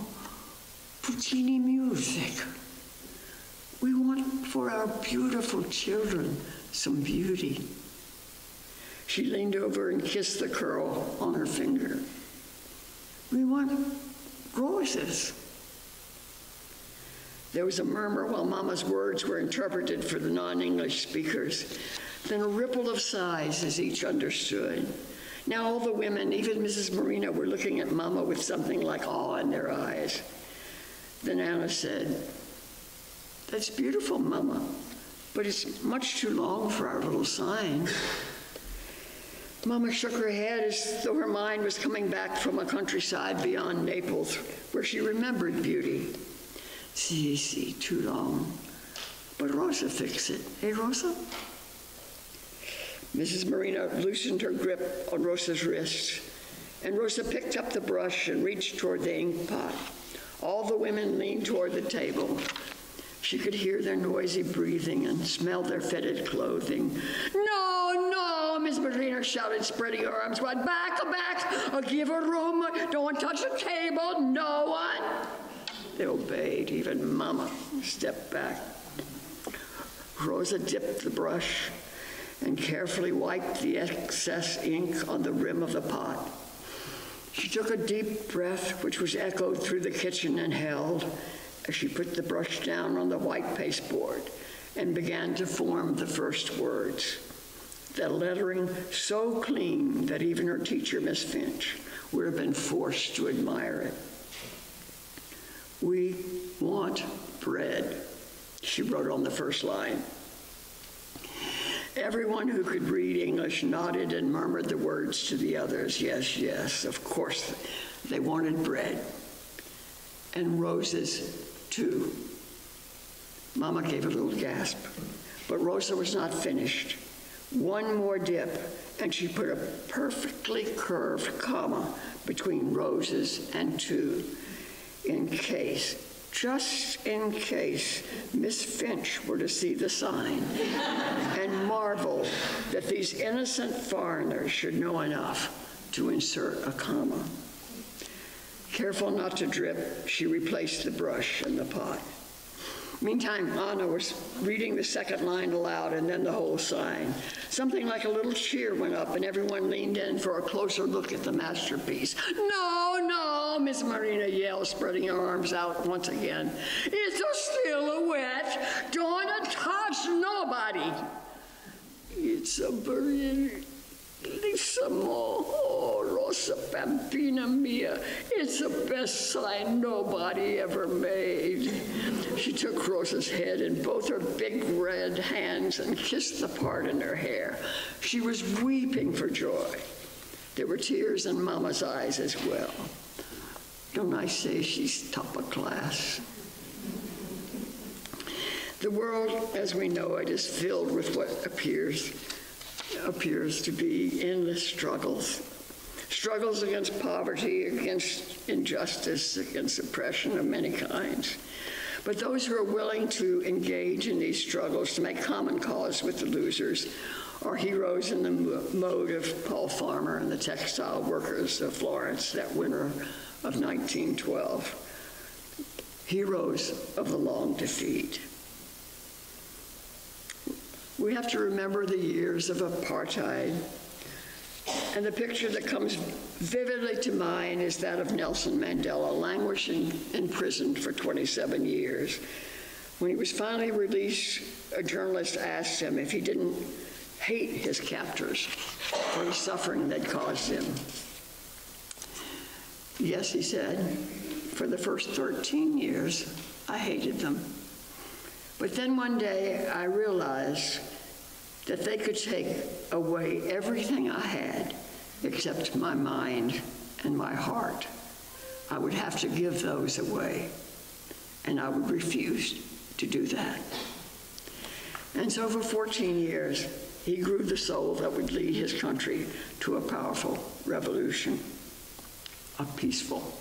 Puccini music. We want for our beautiful children some beauty. She leaned over and kissed the curl on her finger. We want roses. There was a murmur while Mama's words were interpreted for the non English speakers, then a ripple of sighs as each understood. Now all the women, even Mrs. Marino, were looking at Mama with something like awe in their eyes. Then Anna said, That's beautiful, Mama. but it's much too long for our little sign. Mama shook her head as though her mind was coming back from a countryside beyond Naples, where she remembered beauty. See, see, too long. But Rosa fix it. Hey, Rosa? Mrs. Marino loosened her grip on Rosa's wrist, and Rosa picked up the brush and reached toward the ink pot. All the women leaned toward the table. She could hear their noisy breathing and smell their fetid clothing. No, no, Miss Marino shouted, spreading her arms wide. Back, back, I'll give her room. Don't touch the table, no one. They obeyed, even Mama stepped back. Rosa dipped the brush and carefully wiped the excess ink on the rim of the pot. She took a deep breath, which was echoed through the kitchen and held as she put the brush down on the white pasteboard and began to form the first words. The lettering so clean that even her teacher, Miss Finch, would have been forced to admire it. We want bread, she wrote on the first line. Everyone who could read English nodded and murmured the words to the others. Yes, yes, of course, they wanted bread. And roses, too. Mama gave a little gasp, but Rosa was not finished. One more dip, and she put a perfectly curved comma between roses and two, in case just in case Miss Finch were to see the sign and marvel that these innocent foreigners should know enough to insert a comma. Careful not to drip, she replaced the brush in the pot. Meantime, Anna was reading the second line aloud and then the whole sign. Something like a little cheer went up, and everyone leaned in for a closer look at the masterpiece. No, no, Miss Marino yelled, spreading her arms out once again. It's a silhouette. Don't touch nobody. It's a bird. Lissimo, oh, Rosa Bambina mia, it's the best sign nobody ever made. She took Rosa's head in both her big red hands and kissed the part in her hair. She was weeping for joy. There were tears in Mama's eyes as well. Don't I say she's top of class? The world as we know it is filled with what appears appears to be endless struggles. Struggles against poverty, against injustice, against oppression of many kinds. But those who are willing to engage in these struggles to make common cause with the losers are heroes in the mode of Paul Farmer and the textile workers of Lawrence that winter of 1912. Heroes of the long defeat. We have to remember the years of apartheid. And the picture that comes vividly to mind is that of Nelson Mandela, languishing in prison for 27 years. When he was finally released, a journalist asked him if he didn't hate his captors for the suffering they'd caused him. Yes, he said, for the first 13 years, I hated them. But then one day I realized that they could take away everything I had except my mind and my heart. I would have to give those away, and I would refuse to do that. And so for 14 years, he grew the soul that would lead his country to a powerful revolution, a peaceful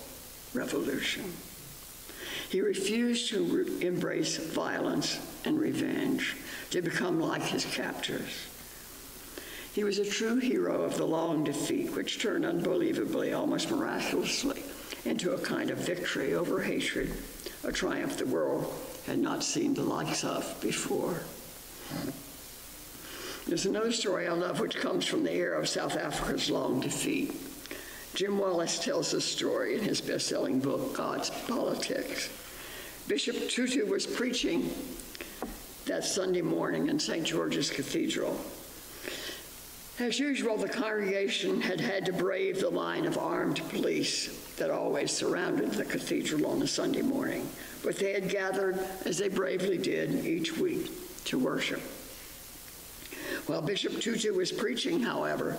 revolution. He refused to embrace violence and revenge, to become like his captors. He was a true hero of the long defeat, which turned unbelievably, almost miraculously, into a kind of victory over hatred, a triumph the world had not seen the likes of before. There's another story I love which comes from the era of South Africa's long defeat. Jim Wallis tells this story in his best selling book, God's Politics. Bishop Tutu was preaching that Sunday morning in St. George's Cathedral. As usual, the congregation had had to brave the line of armed police that always surrounded the cathedral on a Sunday morning, but they had gathered, as they bravely did each week, to worship. While Bishop Tutu was preaching, however,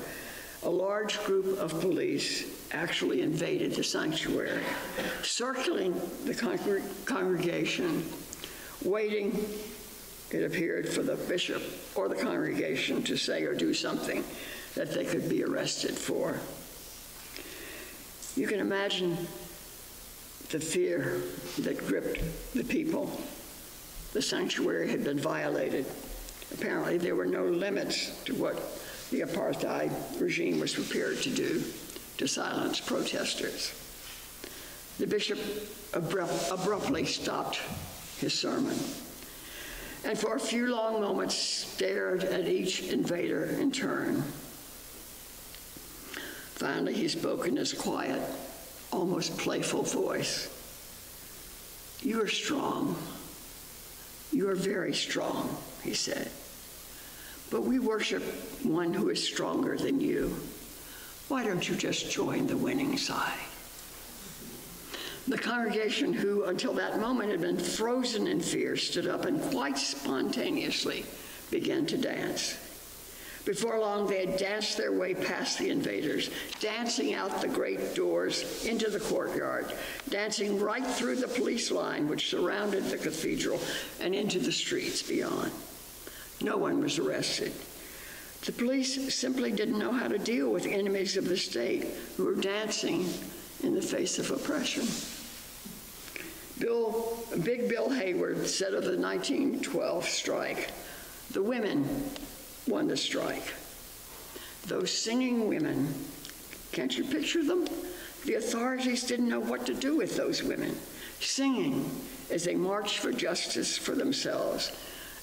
a large group of police actually invaded the sanctuary, circling the congre- congregation, waiting, it appeared, for the bishop or the congregation to say or do something that they could be arrested for. You can imagine the fear that gripped the people. The sanctuary had been violated. Apparently, there were no limits to what the apartheid regime was prepared to do to silence protesters. The bishop abrupt, abruptly stopped his sermon and for a few long moments stared at each invader in turn. Finally, he spoke in his quiet, almost playful voice. You are strong. You are very strong, he said. But we worship one who is stronger than you. Why don't you just join the winning side? The congregation, who until that moment had been frozen in fear, stood up and quite spontaneously began to dance. Before long, they had danced their way past the invaders, dancing out the great doors into the courtyard, dancing right through the police line which surrounded the cathedral and into the streets beyond. No one was arrested. The police simply didn't know how to deal with enemies of the state who were dancing in the face of oppression. Bill, Big Bill Haywood said of the 1912 strike, the women won the strike. Those singing women, can't you picture them? The authorities didn't know what to do with those women, singing as they marched for justice for themselves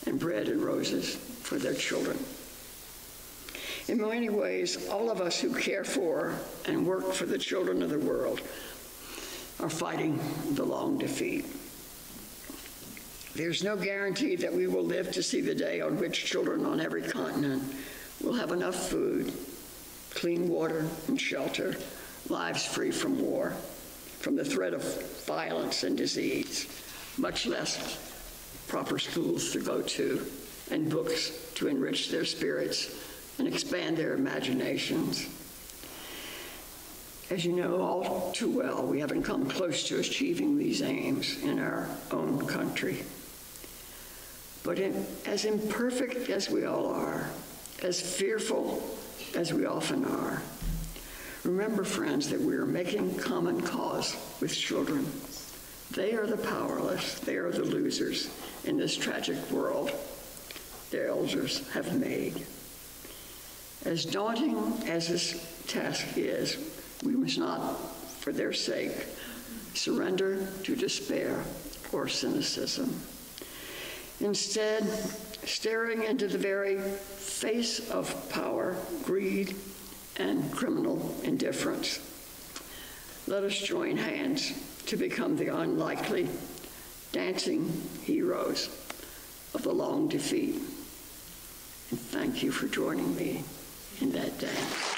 and bread and roses for their children. In many ways, all of us who care for and work for the children of the world are fighting the long defeat. There's no guarantee that we will live to see the day on which children on every continent will have enough food, clean water, and shelter, lives free from war, from the threat of violence and disease, much less proper schools to go to and books to enrich their spirits and expand their imaginations. As you know all too well, we haven't come close to achieving these aims in our own country. But in, as imperfect as we all are, as fearful as we often are, remember, friends, that we are making common cause with children. They are the powerless, they are the losers in this tragic world their elders have made. As daunting as this task is, we must not, for their sake, surrender to despair or cynicism. Instead, staring into the very face of power, greed, and criminal indifference, let us join hands to become the unlikely dancing heroes of the long defeat. And thank you for joining me in that dance.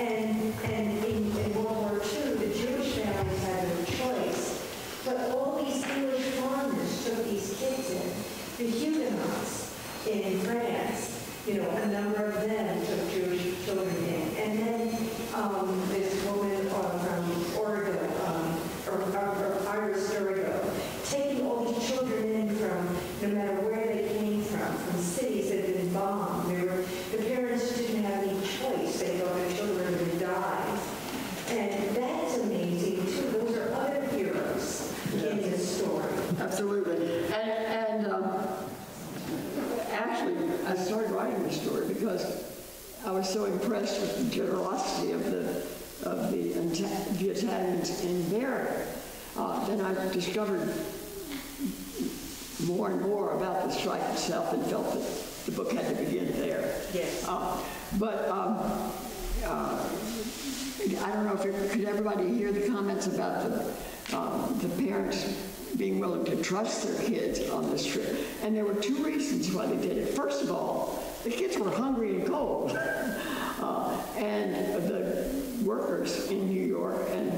and in, in World War II, the Jewish families had no choice. But all these English farmers took these kids in. The Huguenots in France, you know, a number of them took Jewish children in. And then um, this woman uh, from Oregon, um, or, or, or Iris Origo, taking all these children in from, no matter where they came from, from cities that had been bombed. They were, the parents didn't have any choice. They thought their children would die. And that's amazing, too. Those are other heroes in the story. Absolutely. And, and um, actually, I started writing the story because I was so impressed with the generosity of the, of the, Ita- the Italians in Barre. Uh, then I discovered more and more about the strike itself and felt that the book had to begin there. Yes. Uh, But um, uh, I don't know if, it- could everybody hear the comments about the, um, the parents being willing to trust their kids on this trip? And there were two reasons why they did it. First of all, the kids were hungry and cold. Uh, And the workers in New York and,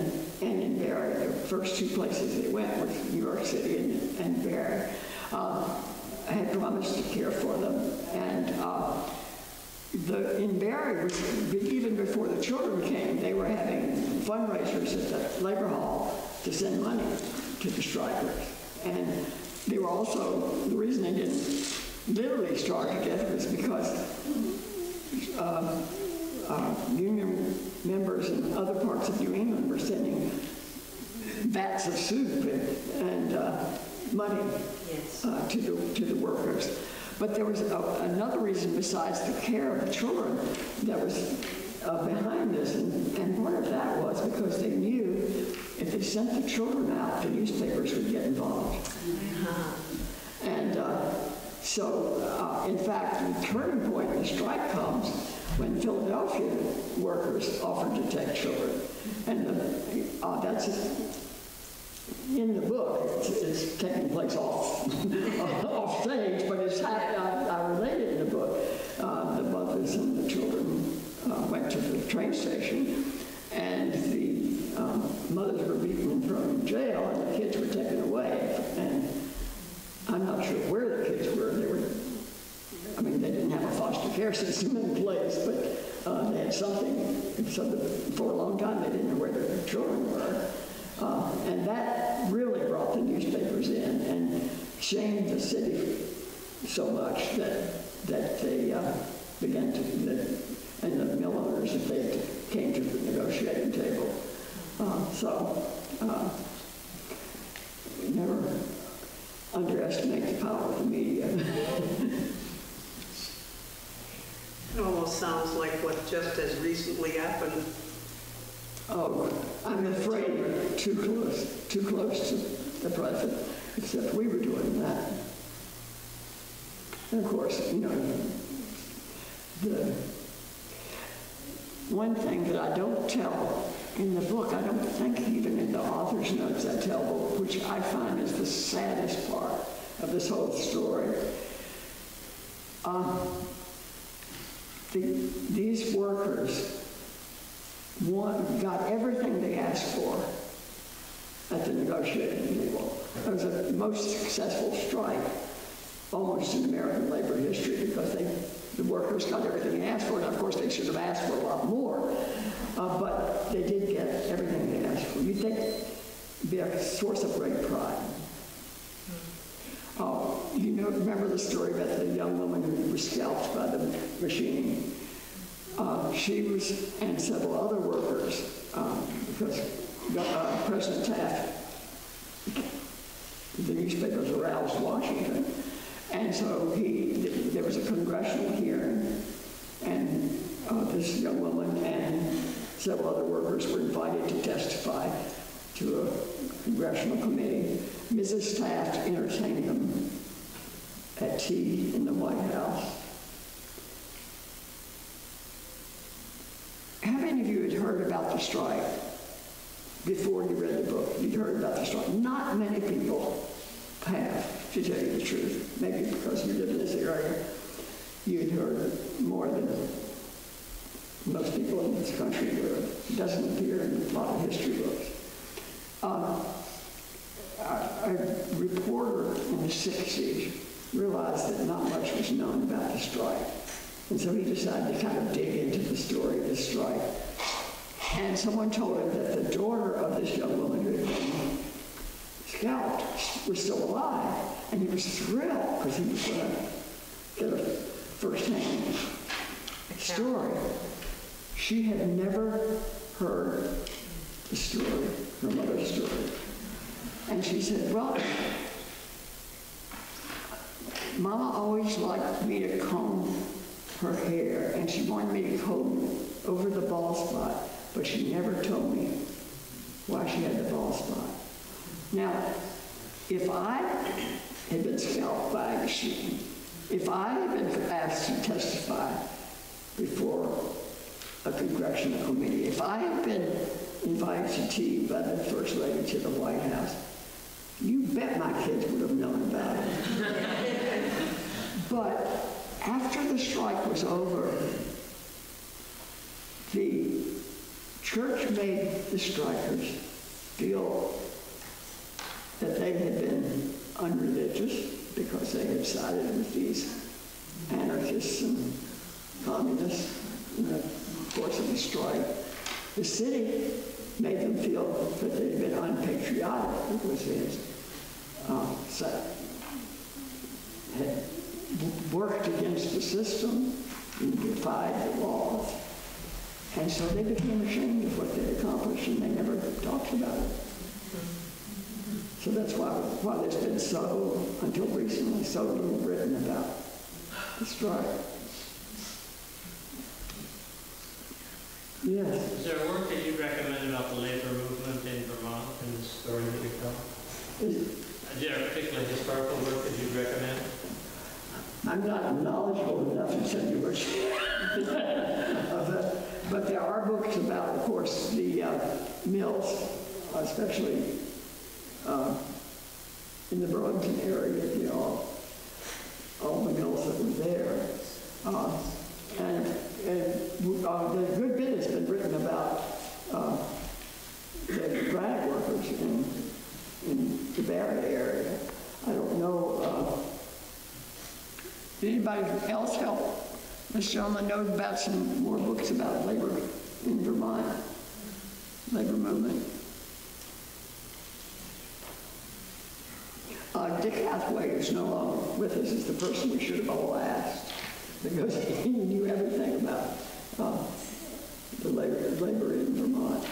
and in Barre, the first two places they went were New York City and, and Barre, uh, had promised to care for them. And uh, the, in Barre, was- even before the children came, they were having fundraisers at the Labor Hall to send money to the strikers. And they were also, the reason they didn't literally starve together was because uh, uh, union members in other parts of New England were sending vats of soup and, and uh, money Yes. uh, to the to the workers. But there was a, another reason besides the care of the children that was uh, behind this, and, and part of that was because they knew if they sent the children out, the newspapers would get involved. And uh, so, uh, in fact, the turning point in the strike comes when Philadelphia workers offered to take children. And the, uh, that's in the book. It's, it's taking place off, off stage, but it's I, I relate it in the book. Uh, the mothers and the children uh, went to the train station, and the um, mothers were beaten jail, and the kids were taken away. And I'm not sure where the kids were. They were, I mean, they didn't have a foster care system in place, but uh, they had something. So for a long time, they didn't know where their children were. Uh, and that really brought the newspapers in and shamed the city so much that, that they uh, began to, that, and the mill owners, they came to the negotiating table. Uh, so, uh, never the power the media. It almost sounds like what just as recently happened. Oh, I'm afraid too close, too close to the present, except we were doing that. And of course, you know, the one thing that I don't tell in the book, I don't think even in the author's notes I tell, which I find is the saddest part of this whole story. Um, the, these workers won, got everything they asked for at the negotiating table. It was the most successful strike almost in American labor history because they, the workers got everything they asked for. And of course, they should have asked for a lot more, uh, but they did get everything they asked for. You'd think be a source of great pride. Oh, you know, remember the story about the young woman who was scalped by the machine? Uh, she was, and several other workers, um, because uh, President Taft, the newspapers aroused Washington. And so he, there was a congressional hearing, and uh, this young woman and several other workers were invited to testify to a congressional committee. Mrs. Taft entertained them at tea in the White House. How many of you had heard about the strike before you read the book? You'd heard about the strike. Not many people have, to tell you the truth. Maybe because you live in this area, you'd heard more than most people in this country where it doesn't appear in a lot of history books. Um, a, reporter in the 60s realized that not much was known about the strike. And so he decided to kind of dig into the story of the strike. And someone told him that the daughter of this young woman who had been scalped was still alive. And he was thrilled because he was uh, going to get a firsthand story. She had never heard the story, her mother's story. And she said, well, Mama always liked me to comb her hair, and she wanted me to comb over the bald spot, but she never told me why she had the bald spot. Now, if I had been scalped by a machine, if I had been asked to testify before a congressional committee, if I had been invited to tea by the First Lady to the White House, you bet my kids would have known about it. but after the strike was over, the church made the strikers feel that they had been unreligious because they had sided with these anarchists and communists in the course of the strike. The city made them feel that they'd been unpatriotic because they had, uh, so- had worked against the system and defied the laws. And so they became ashamed of what they'd accomplished and they never talked about it. So that's why, why there's been so, until recently, so little written about the strike. Yes. Is there work that you'd recommend about the labor movement in Vermont in the story that you tell? Is- there a particular historical work that you'd recommend? I'm not knowledgeable enough to tell you which but there are books about, of course, the uh, mills, especially uh, in the Burlington area, you know, all the mills that were there. Uh, And, and uh, the good bit has been written about uh, the in the Barre area. I don't know, uh, did anybody else help Ms. Gentleman know about some more books about labor in Vermont, labor movement? Uh, Dick Hathaway is no longer with us, is the person we should have all asked, because he knew everything about uh, the labor, labor in Vermont.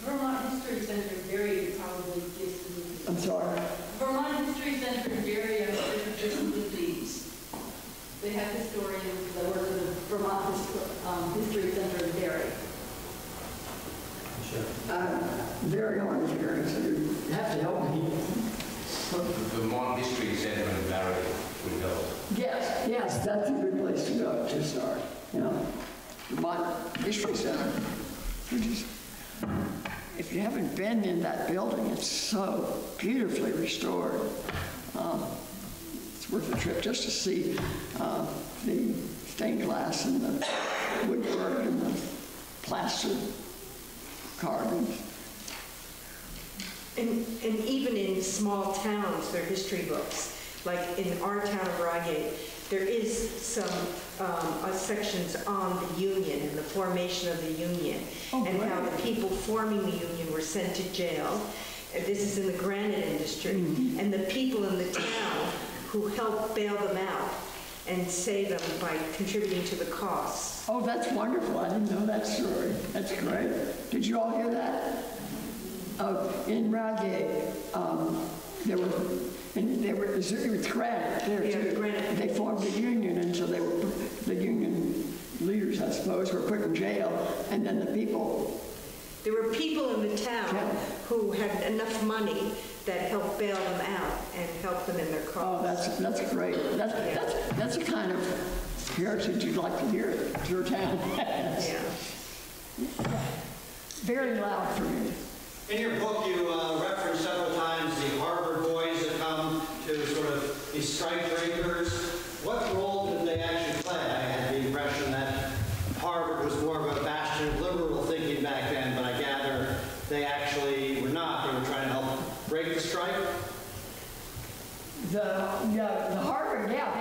Vermont History Center very probably give some, I'm sorry. Vermont History Center in Barre, I'm sure could some of these. They have historians that work in the Vermont His- um, History Center in Barre. I'm very hard of hearing, so you have to help me. The Vermont History Center in Barre would help. Yes, yes, that's a good place to go to start, you know. Vermont History Center, which is, if you haven't been in that building, it's so beautifully restored. Um, It's worth a trip just to see uh, the stained glass and the woodwork and the plaster carvings. And, and even in small towns, there are history books. Like in our town of Ryegate, there is some um, uh, sections on the union and the formation of the union. Oh, And how the people forming the union were sent to jail. And This is in the granite industry. Mm-hmm. And the people in the town who helped bail them out and save them by contributing to the costs. Oh, that's wonderful. I didn't know that story. That's great. Did you all hear that? Oh, in Ryegate, um, there were, and there were, it was it was granite there Yeah, too. granite. They formed a union, and so they were, the union leaders, I suppose, were put in jail, and then the people, There were people in the town Yeah. who had enough money that helped bail them out and help them in their cause. Oh, cause. that's, that's great. That's, that's, that's the kind of heritage you'd like to hear at your town. Yeah. Very loud for me. In your book, you uh, reference several times the Harvard boys that come to sort of these strike breakers. What role did they actually play? I had the impression that Harvard was more of a bastion of liberal thinking back then, but I gather they actually were not. They were trying to help break the strike. The, yeah, the Harvard, yeah,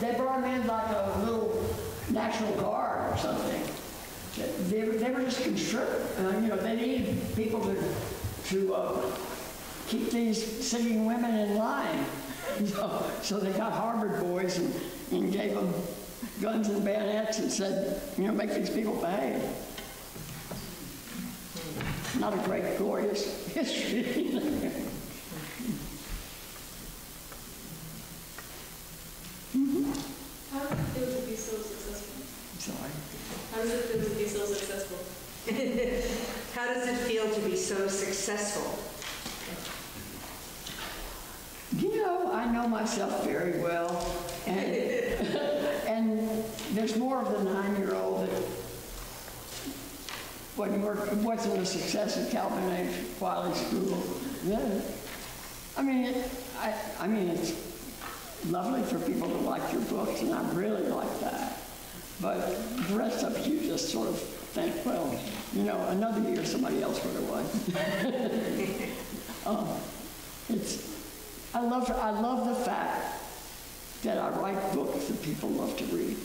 they, they brought them in like a little National Guard or something. They, were- just constrict, uh, you know, they needed people to, to uh, keep these singing women in line. So, so they got Harvard boys and, and gave them guns and bayonets and said, you know, make these people behave. Not a great, glorious history. How does it feel to be so successful? Sorry. How does it feel to be so successful? How does it feel to be so successful? You know, I know myself very well, and, and there's more of the nine-year-old that wasn't, work- wasn't a success at Calvin H. Wiley School. Yeah. I mean, it, I, I mean, it's lovely for people to like your books, and I really like that. But the rest of it, you just sort of think, well, you know, another year somebody else would have won. Um, It's, I love, I love the fact that I write books that people love to read.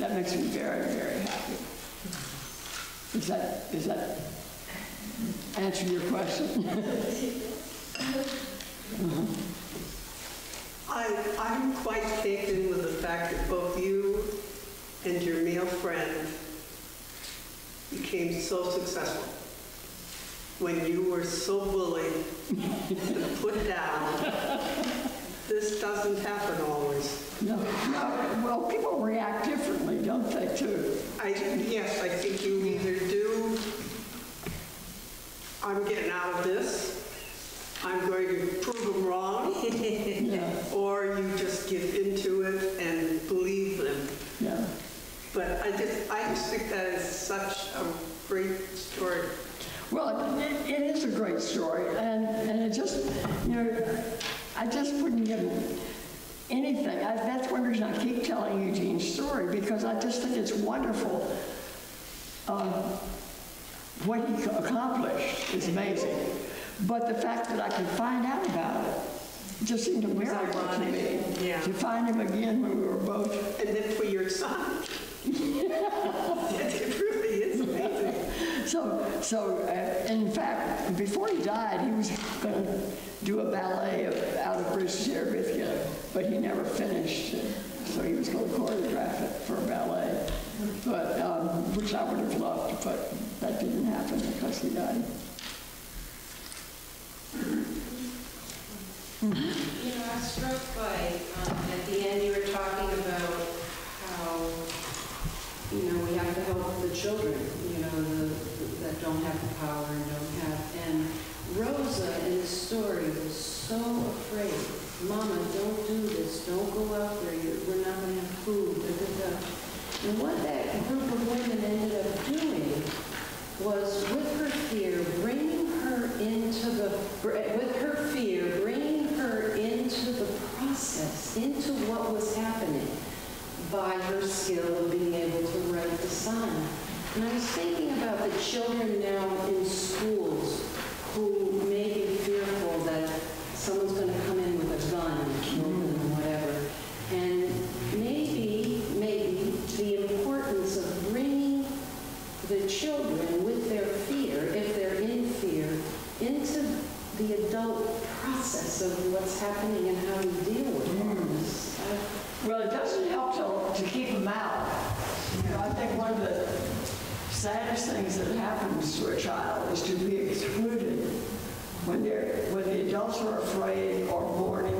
That makes me very, very happy. Is that, is that answer your question? I, I'm quite taken with the fact that both you and your male friend became so successful when you were so bullied and put down. This doesn't happen always. No, no, well, people react differently, don't they, too? I, yes, I think you either do, I'm getting out of this, I'm going to prove them wrong, Yeah, or you just give into it and believe them. yeah. But I just, I just think that is such a great story. Well, it, it is a great story, and, and it just, you know, I just wouldn't give anything. I, that's one reason I keep telling Eugene's story, because I just think it's wonderful. Um, what he accomplished is amazing. But the fact that I could find out about it just seemed a miracle to me. yeah. To find him again when we were both And then for your son. It really is amazing. So, so uh, in fact, before he died, he was going to do a ballet of, out of Bridge to Terabithia, but he never finished. So he was going to choreograph it for a ballet, but um, which I would have loved, but that didn't happen because he died. You know, I was struck by, um, at the end, you were talking about you know, we have to help the children, you know, the, that don't have the power and don't have, and Rosa in the story was so afraid. Mama, don't do this, don't go out there, You're- we're not gonna have food, da, da, da. And what that group of women ended up doing was with her fear, bringing her into the, with her fear, bringing her into the process, into what was happening by her skill of being able to write the sign. And I was thinking about the children now in schools who may be fearful that someone's going to come in with a gun and kill them or whatever. And maybe, maybe the importance of bringing the children with their fear, if they're in fear, into the adult process of what's happening and how we deal with all this. I- Well, it doesn't help to, to keep them out. You know, I think one of the saddest things that happens to a child is to be excluded when they're, when the adults are afraid or mourning,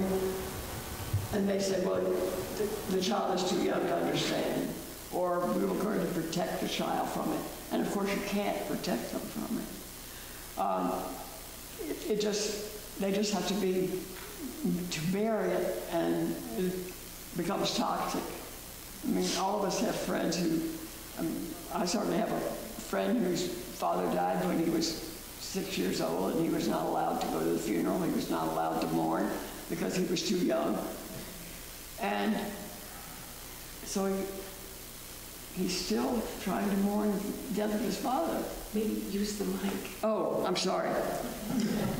and they say, well, the, the child is too young to understand, or we were going to protect the child from it. And of course, you can't protect them from it. Um, it- it just, they just have to be, to bury it and it becomes toxic. I mean, all of us have friends who, um, I certainly have a whose father died when he was six years old and he was not allowed to go to the funeral. He was not allowed to mourn because he was too young. And so he, he's still trying to mourn the death of his father. Maybe use the mic. Oh, I'm sorry.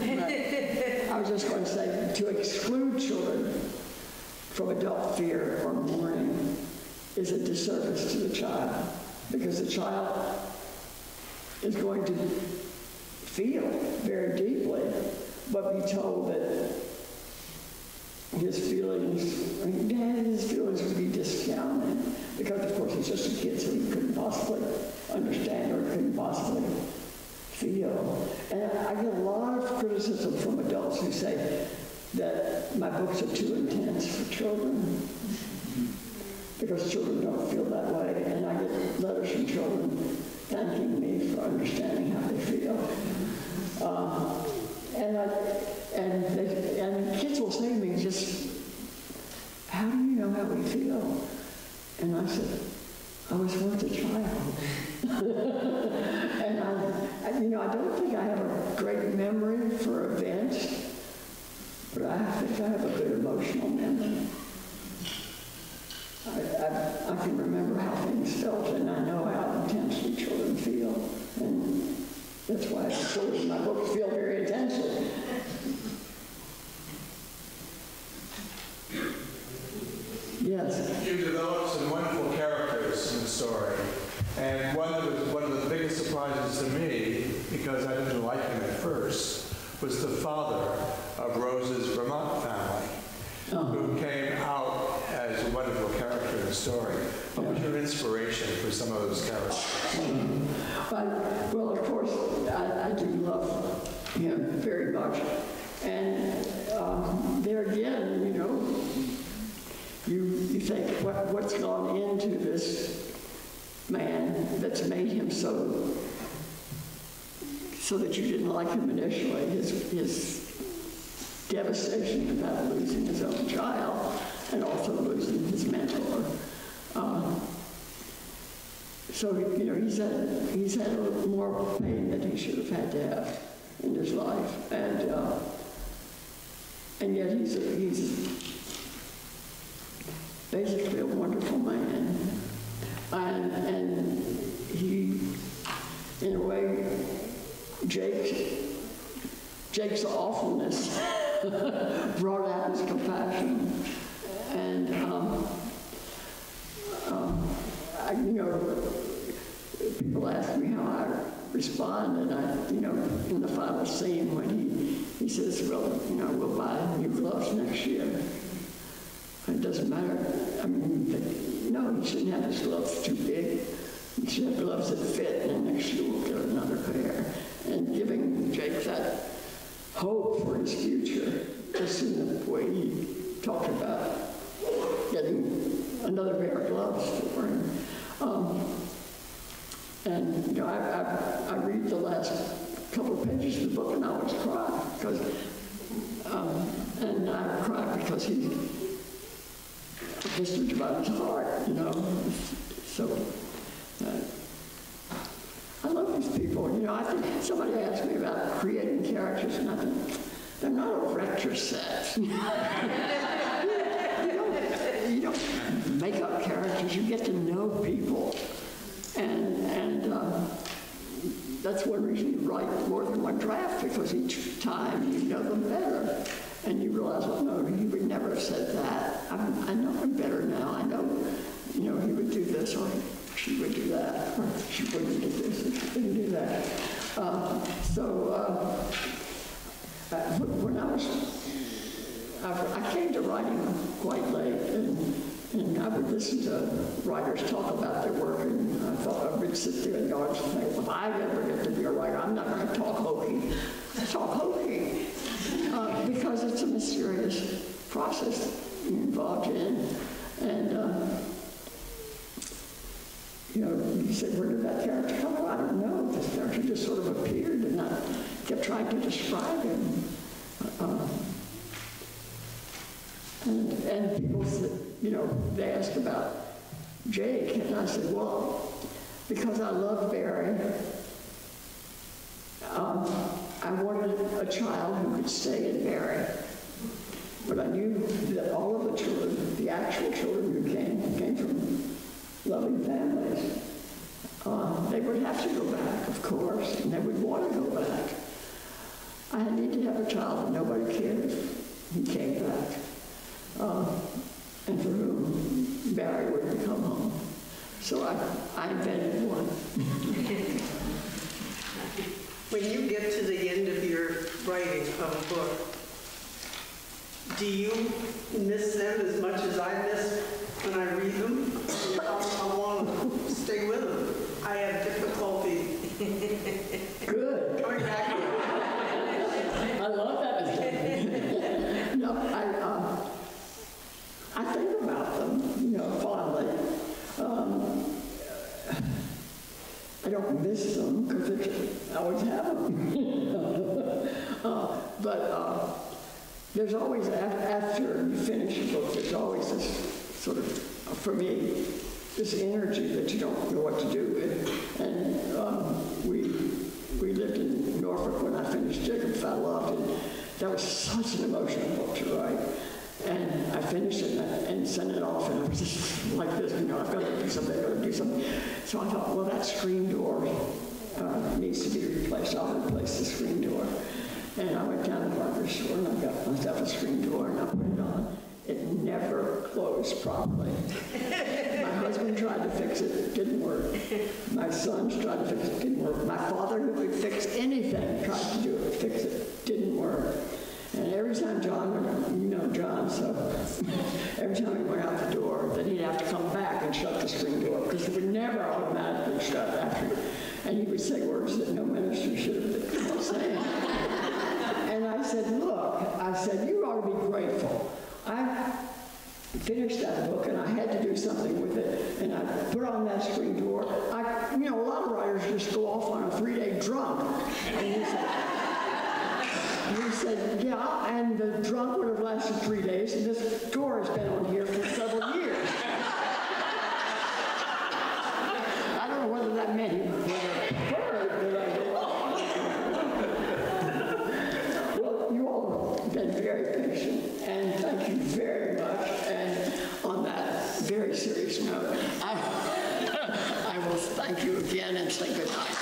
I was just going to say, to exclude children from adult fear or mourning is a disservice to the child, because the child to feel very deeply, but be told that his feelings, his feelings would be discounted, because of course he's just a kid, so he couldn't possibly understand or couldn't possibly feel. And I get a lot of criticism from adults who say that my books are too intense for children, mm-hmm. because children don't feel that way. And I get letters from children thanking me for understanding how they feel. Uh, and I, and they, and kids will say to me, just, how do you know how we feel? And I said, I was once a child. and I, you know, I don't think I have a great memory for events, but I think I have a good emotional memory. I, I, I can remember how things felt, and I know how intensely children feel, and that's why the children in my book feel very intensely. Yes. You developed some wonderful characters in the story. And one that was one of the biggest surprises to me, because I didn't like him at first, was the father of Rose's Vermont family, uh-huh. who came out as a wonderful character in the story. What was your inspiration for some of those characters? But, well, of course, I, I do love him very much. And um, there again, you know, you, you think what, what's gone into this man that's made him so, so that you didn't like him initially, his, his devastation about losing his own child and also losing his mentor. Um, so, you know, he's had, he's had more pain than he should have had to have in his life. And, uh, and yet he's, a, he's basically a wonderful man. And, and he, in a way, Jake, Jake's awfulness brought out his compassion. And, um, um, I, you know, people ask me how I respond, and I, you know, in the final scene when he, he says, well, you know, we'll buy new gloves next year. It doesn't matter. I mean, no, he shouldn't have his gloves too big. He should have gloves that fit, and next year we'll get another pair. And giving Jake that hope for his future, just in the way he talked about getting another pair of gloves for him. Um, and, you know, I, I, I read the last couple of pages of the book and I always cry because, um, and I cry because he just about his heart, you know. So, uh, I love these people. You know, I think somebody asked me about creating characters, and I think they're not a retro set. you, don't, you don't make up characters. You get to know people, and and uh, that's one reason you write more than one draft because each time you know them better. And you realize, well, no, he would never have said that. I'm, I know him better now. I know, you know, he would do this or she would do that, or she wouldn't do this or she wouldn't do that. Uh, so uh, uh, when I was, I, I came to writing quite late, and, and I would listen to writers talk about their work, and I thought I would sit there and always think, well, if I ever get to be a writer, I'm not going to talk hokey. Talk hokey. Uh, because it's a mysterious process you're involved in. And, uh, you know, you said, where did that character come from? I don't know. This character just sort of appeared, and I kept trying to describe him. Uh, and, and people said, you know, they asked about Jake, and I said, well, because I love Barre, um, I wanted a child who could stay in Barre. But I knew that all of the children, the actual children who came, came from loving families. Uh, they would have to go back, of course, and they would want to go back. I need to have a child nobody cared he came back, uh, and for whom Barre wouldn't come home. So I, I invented one. When you get to the end of your writing of a book, do you miss them as much as I miss when I read them? I, I want to stay with them. I have difficulty Good. coming back. I love that. no, I, um, I think about them, you know, fondly. Um, I don't miss them because I always have them. uh, but uh, there's always, a- after you finish a book, there's always this sort of, for me, this energy that you don't know what to do with. And um, we, we lived in Norfolk when I finished Jacob Have I Loved, and that was such an emotional book to write. And I finished it and, and sent it off, and I was just like this, you know, I've got to do something, I've got to do something. So I thought, well, that screen door uh, needs to be replaced. I'll replace the screen door. And I went down to the hardware store and I got myself a screen door and I put it on. Closed properly. My husband tried to fix it, it didn't work. My sons tried to fix it, it didn't work. My father, who could fix anything, tried to do it, fix it, didn't work. And every time John you know John, so every time he went out the door, then he'd have to come back and shut the screen door because it would never automatically shut after. And he would say words that no minister should have been saying. And I said, look, I said, you ought to be grateful. Finished that book and I had to do something with it. And I put on that screen door. I, you know, a lot of writers just go off on a three-day drunk. And he said, he said, yeah, and the drunk would have lasted three days, and this door has been on here for several years. I don't know whether that meant he would have heard that I go on. Well, you all have been very patient, and thank you very much. And on that very serious note, I, I will thank you again and say good night.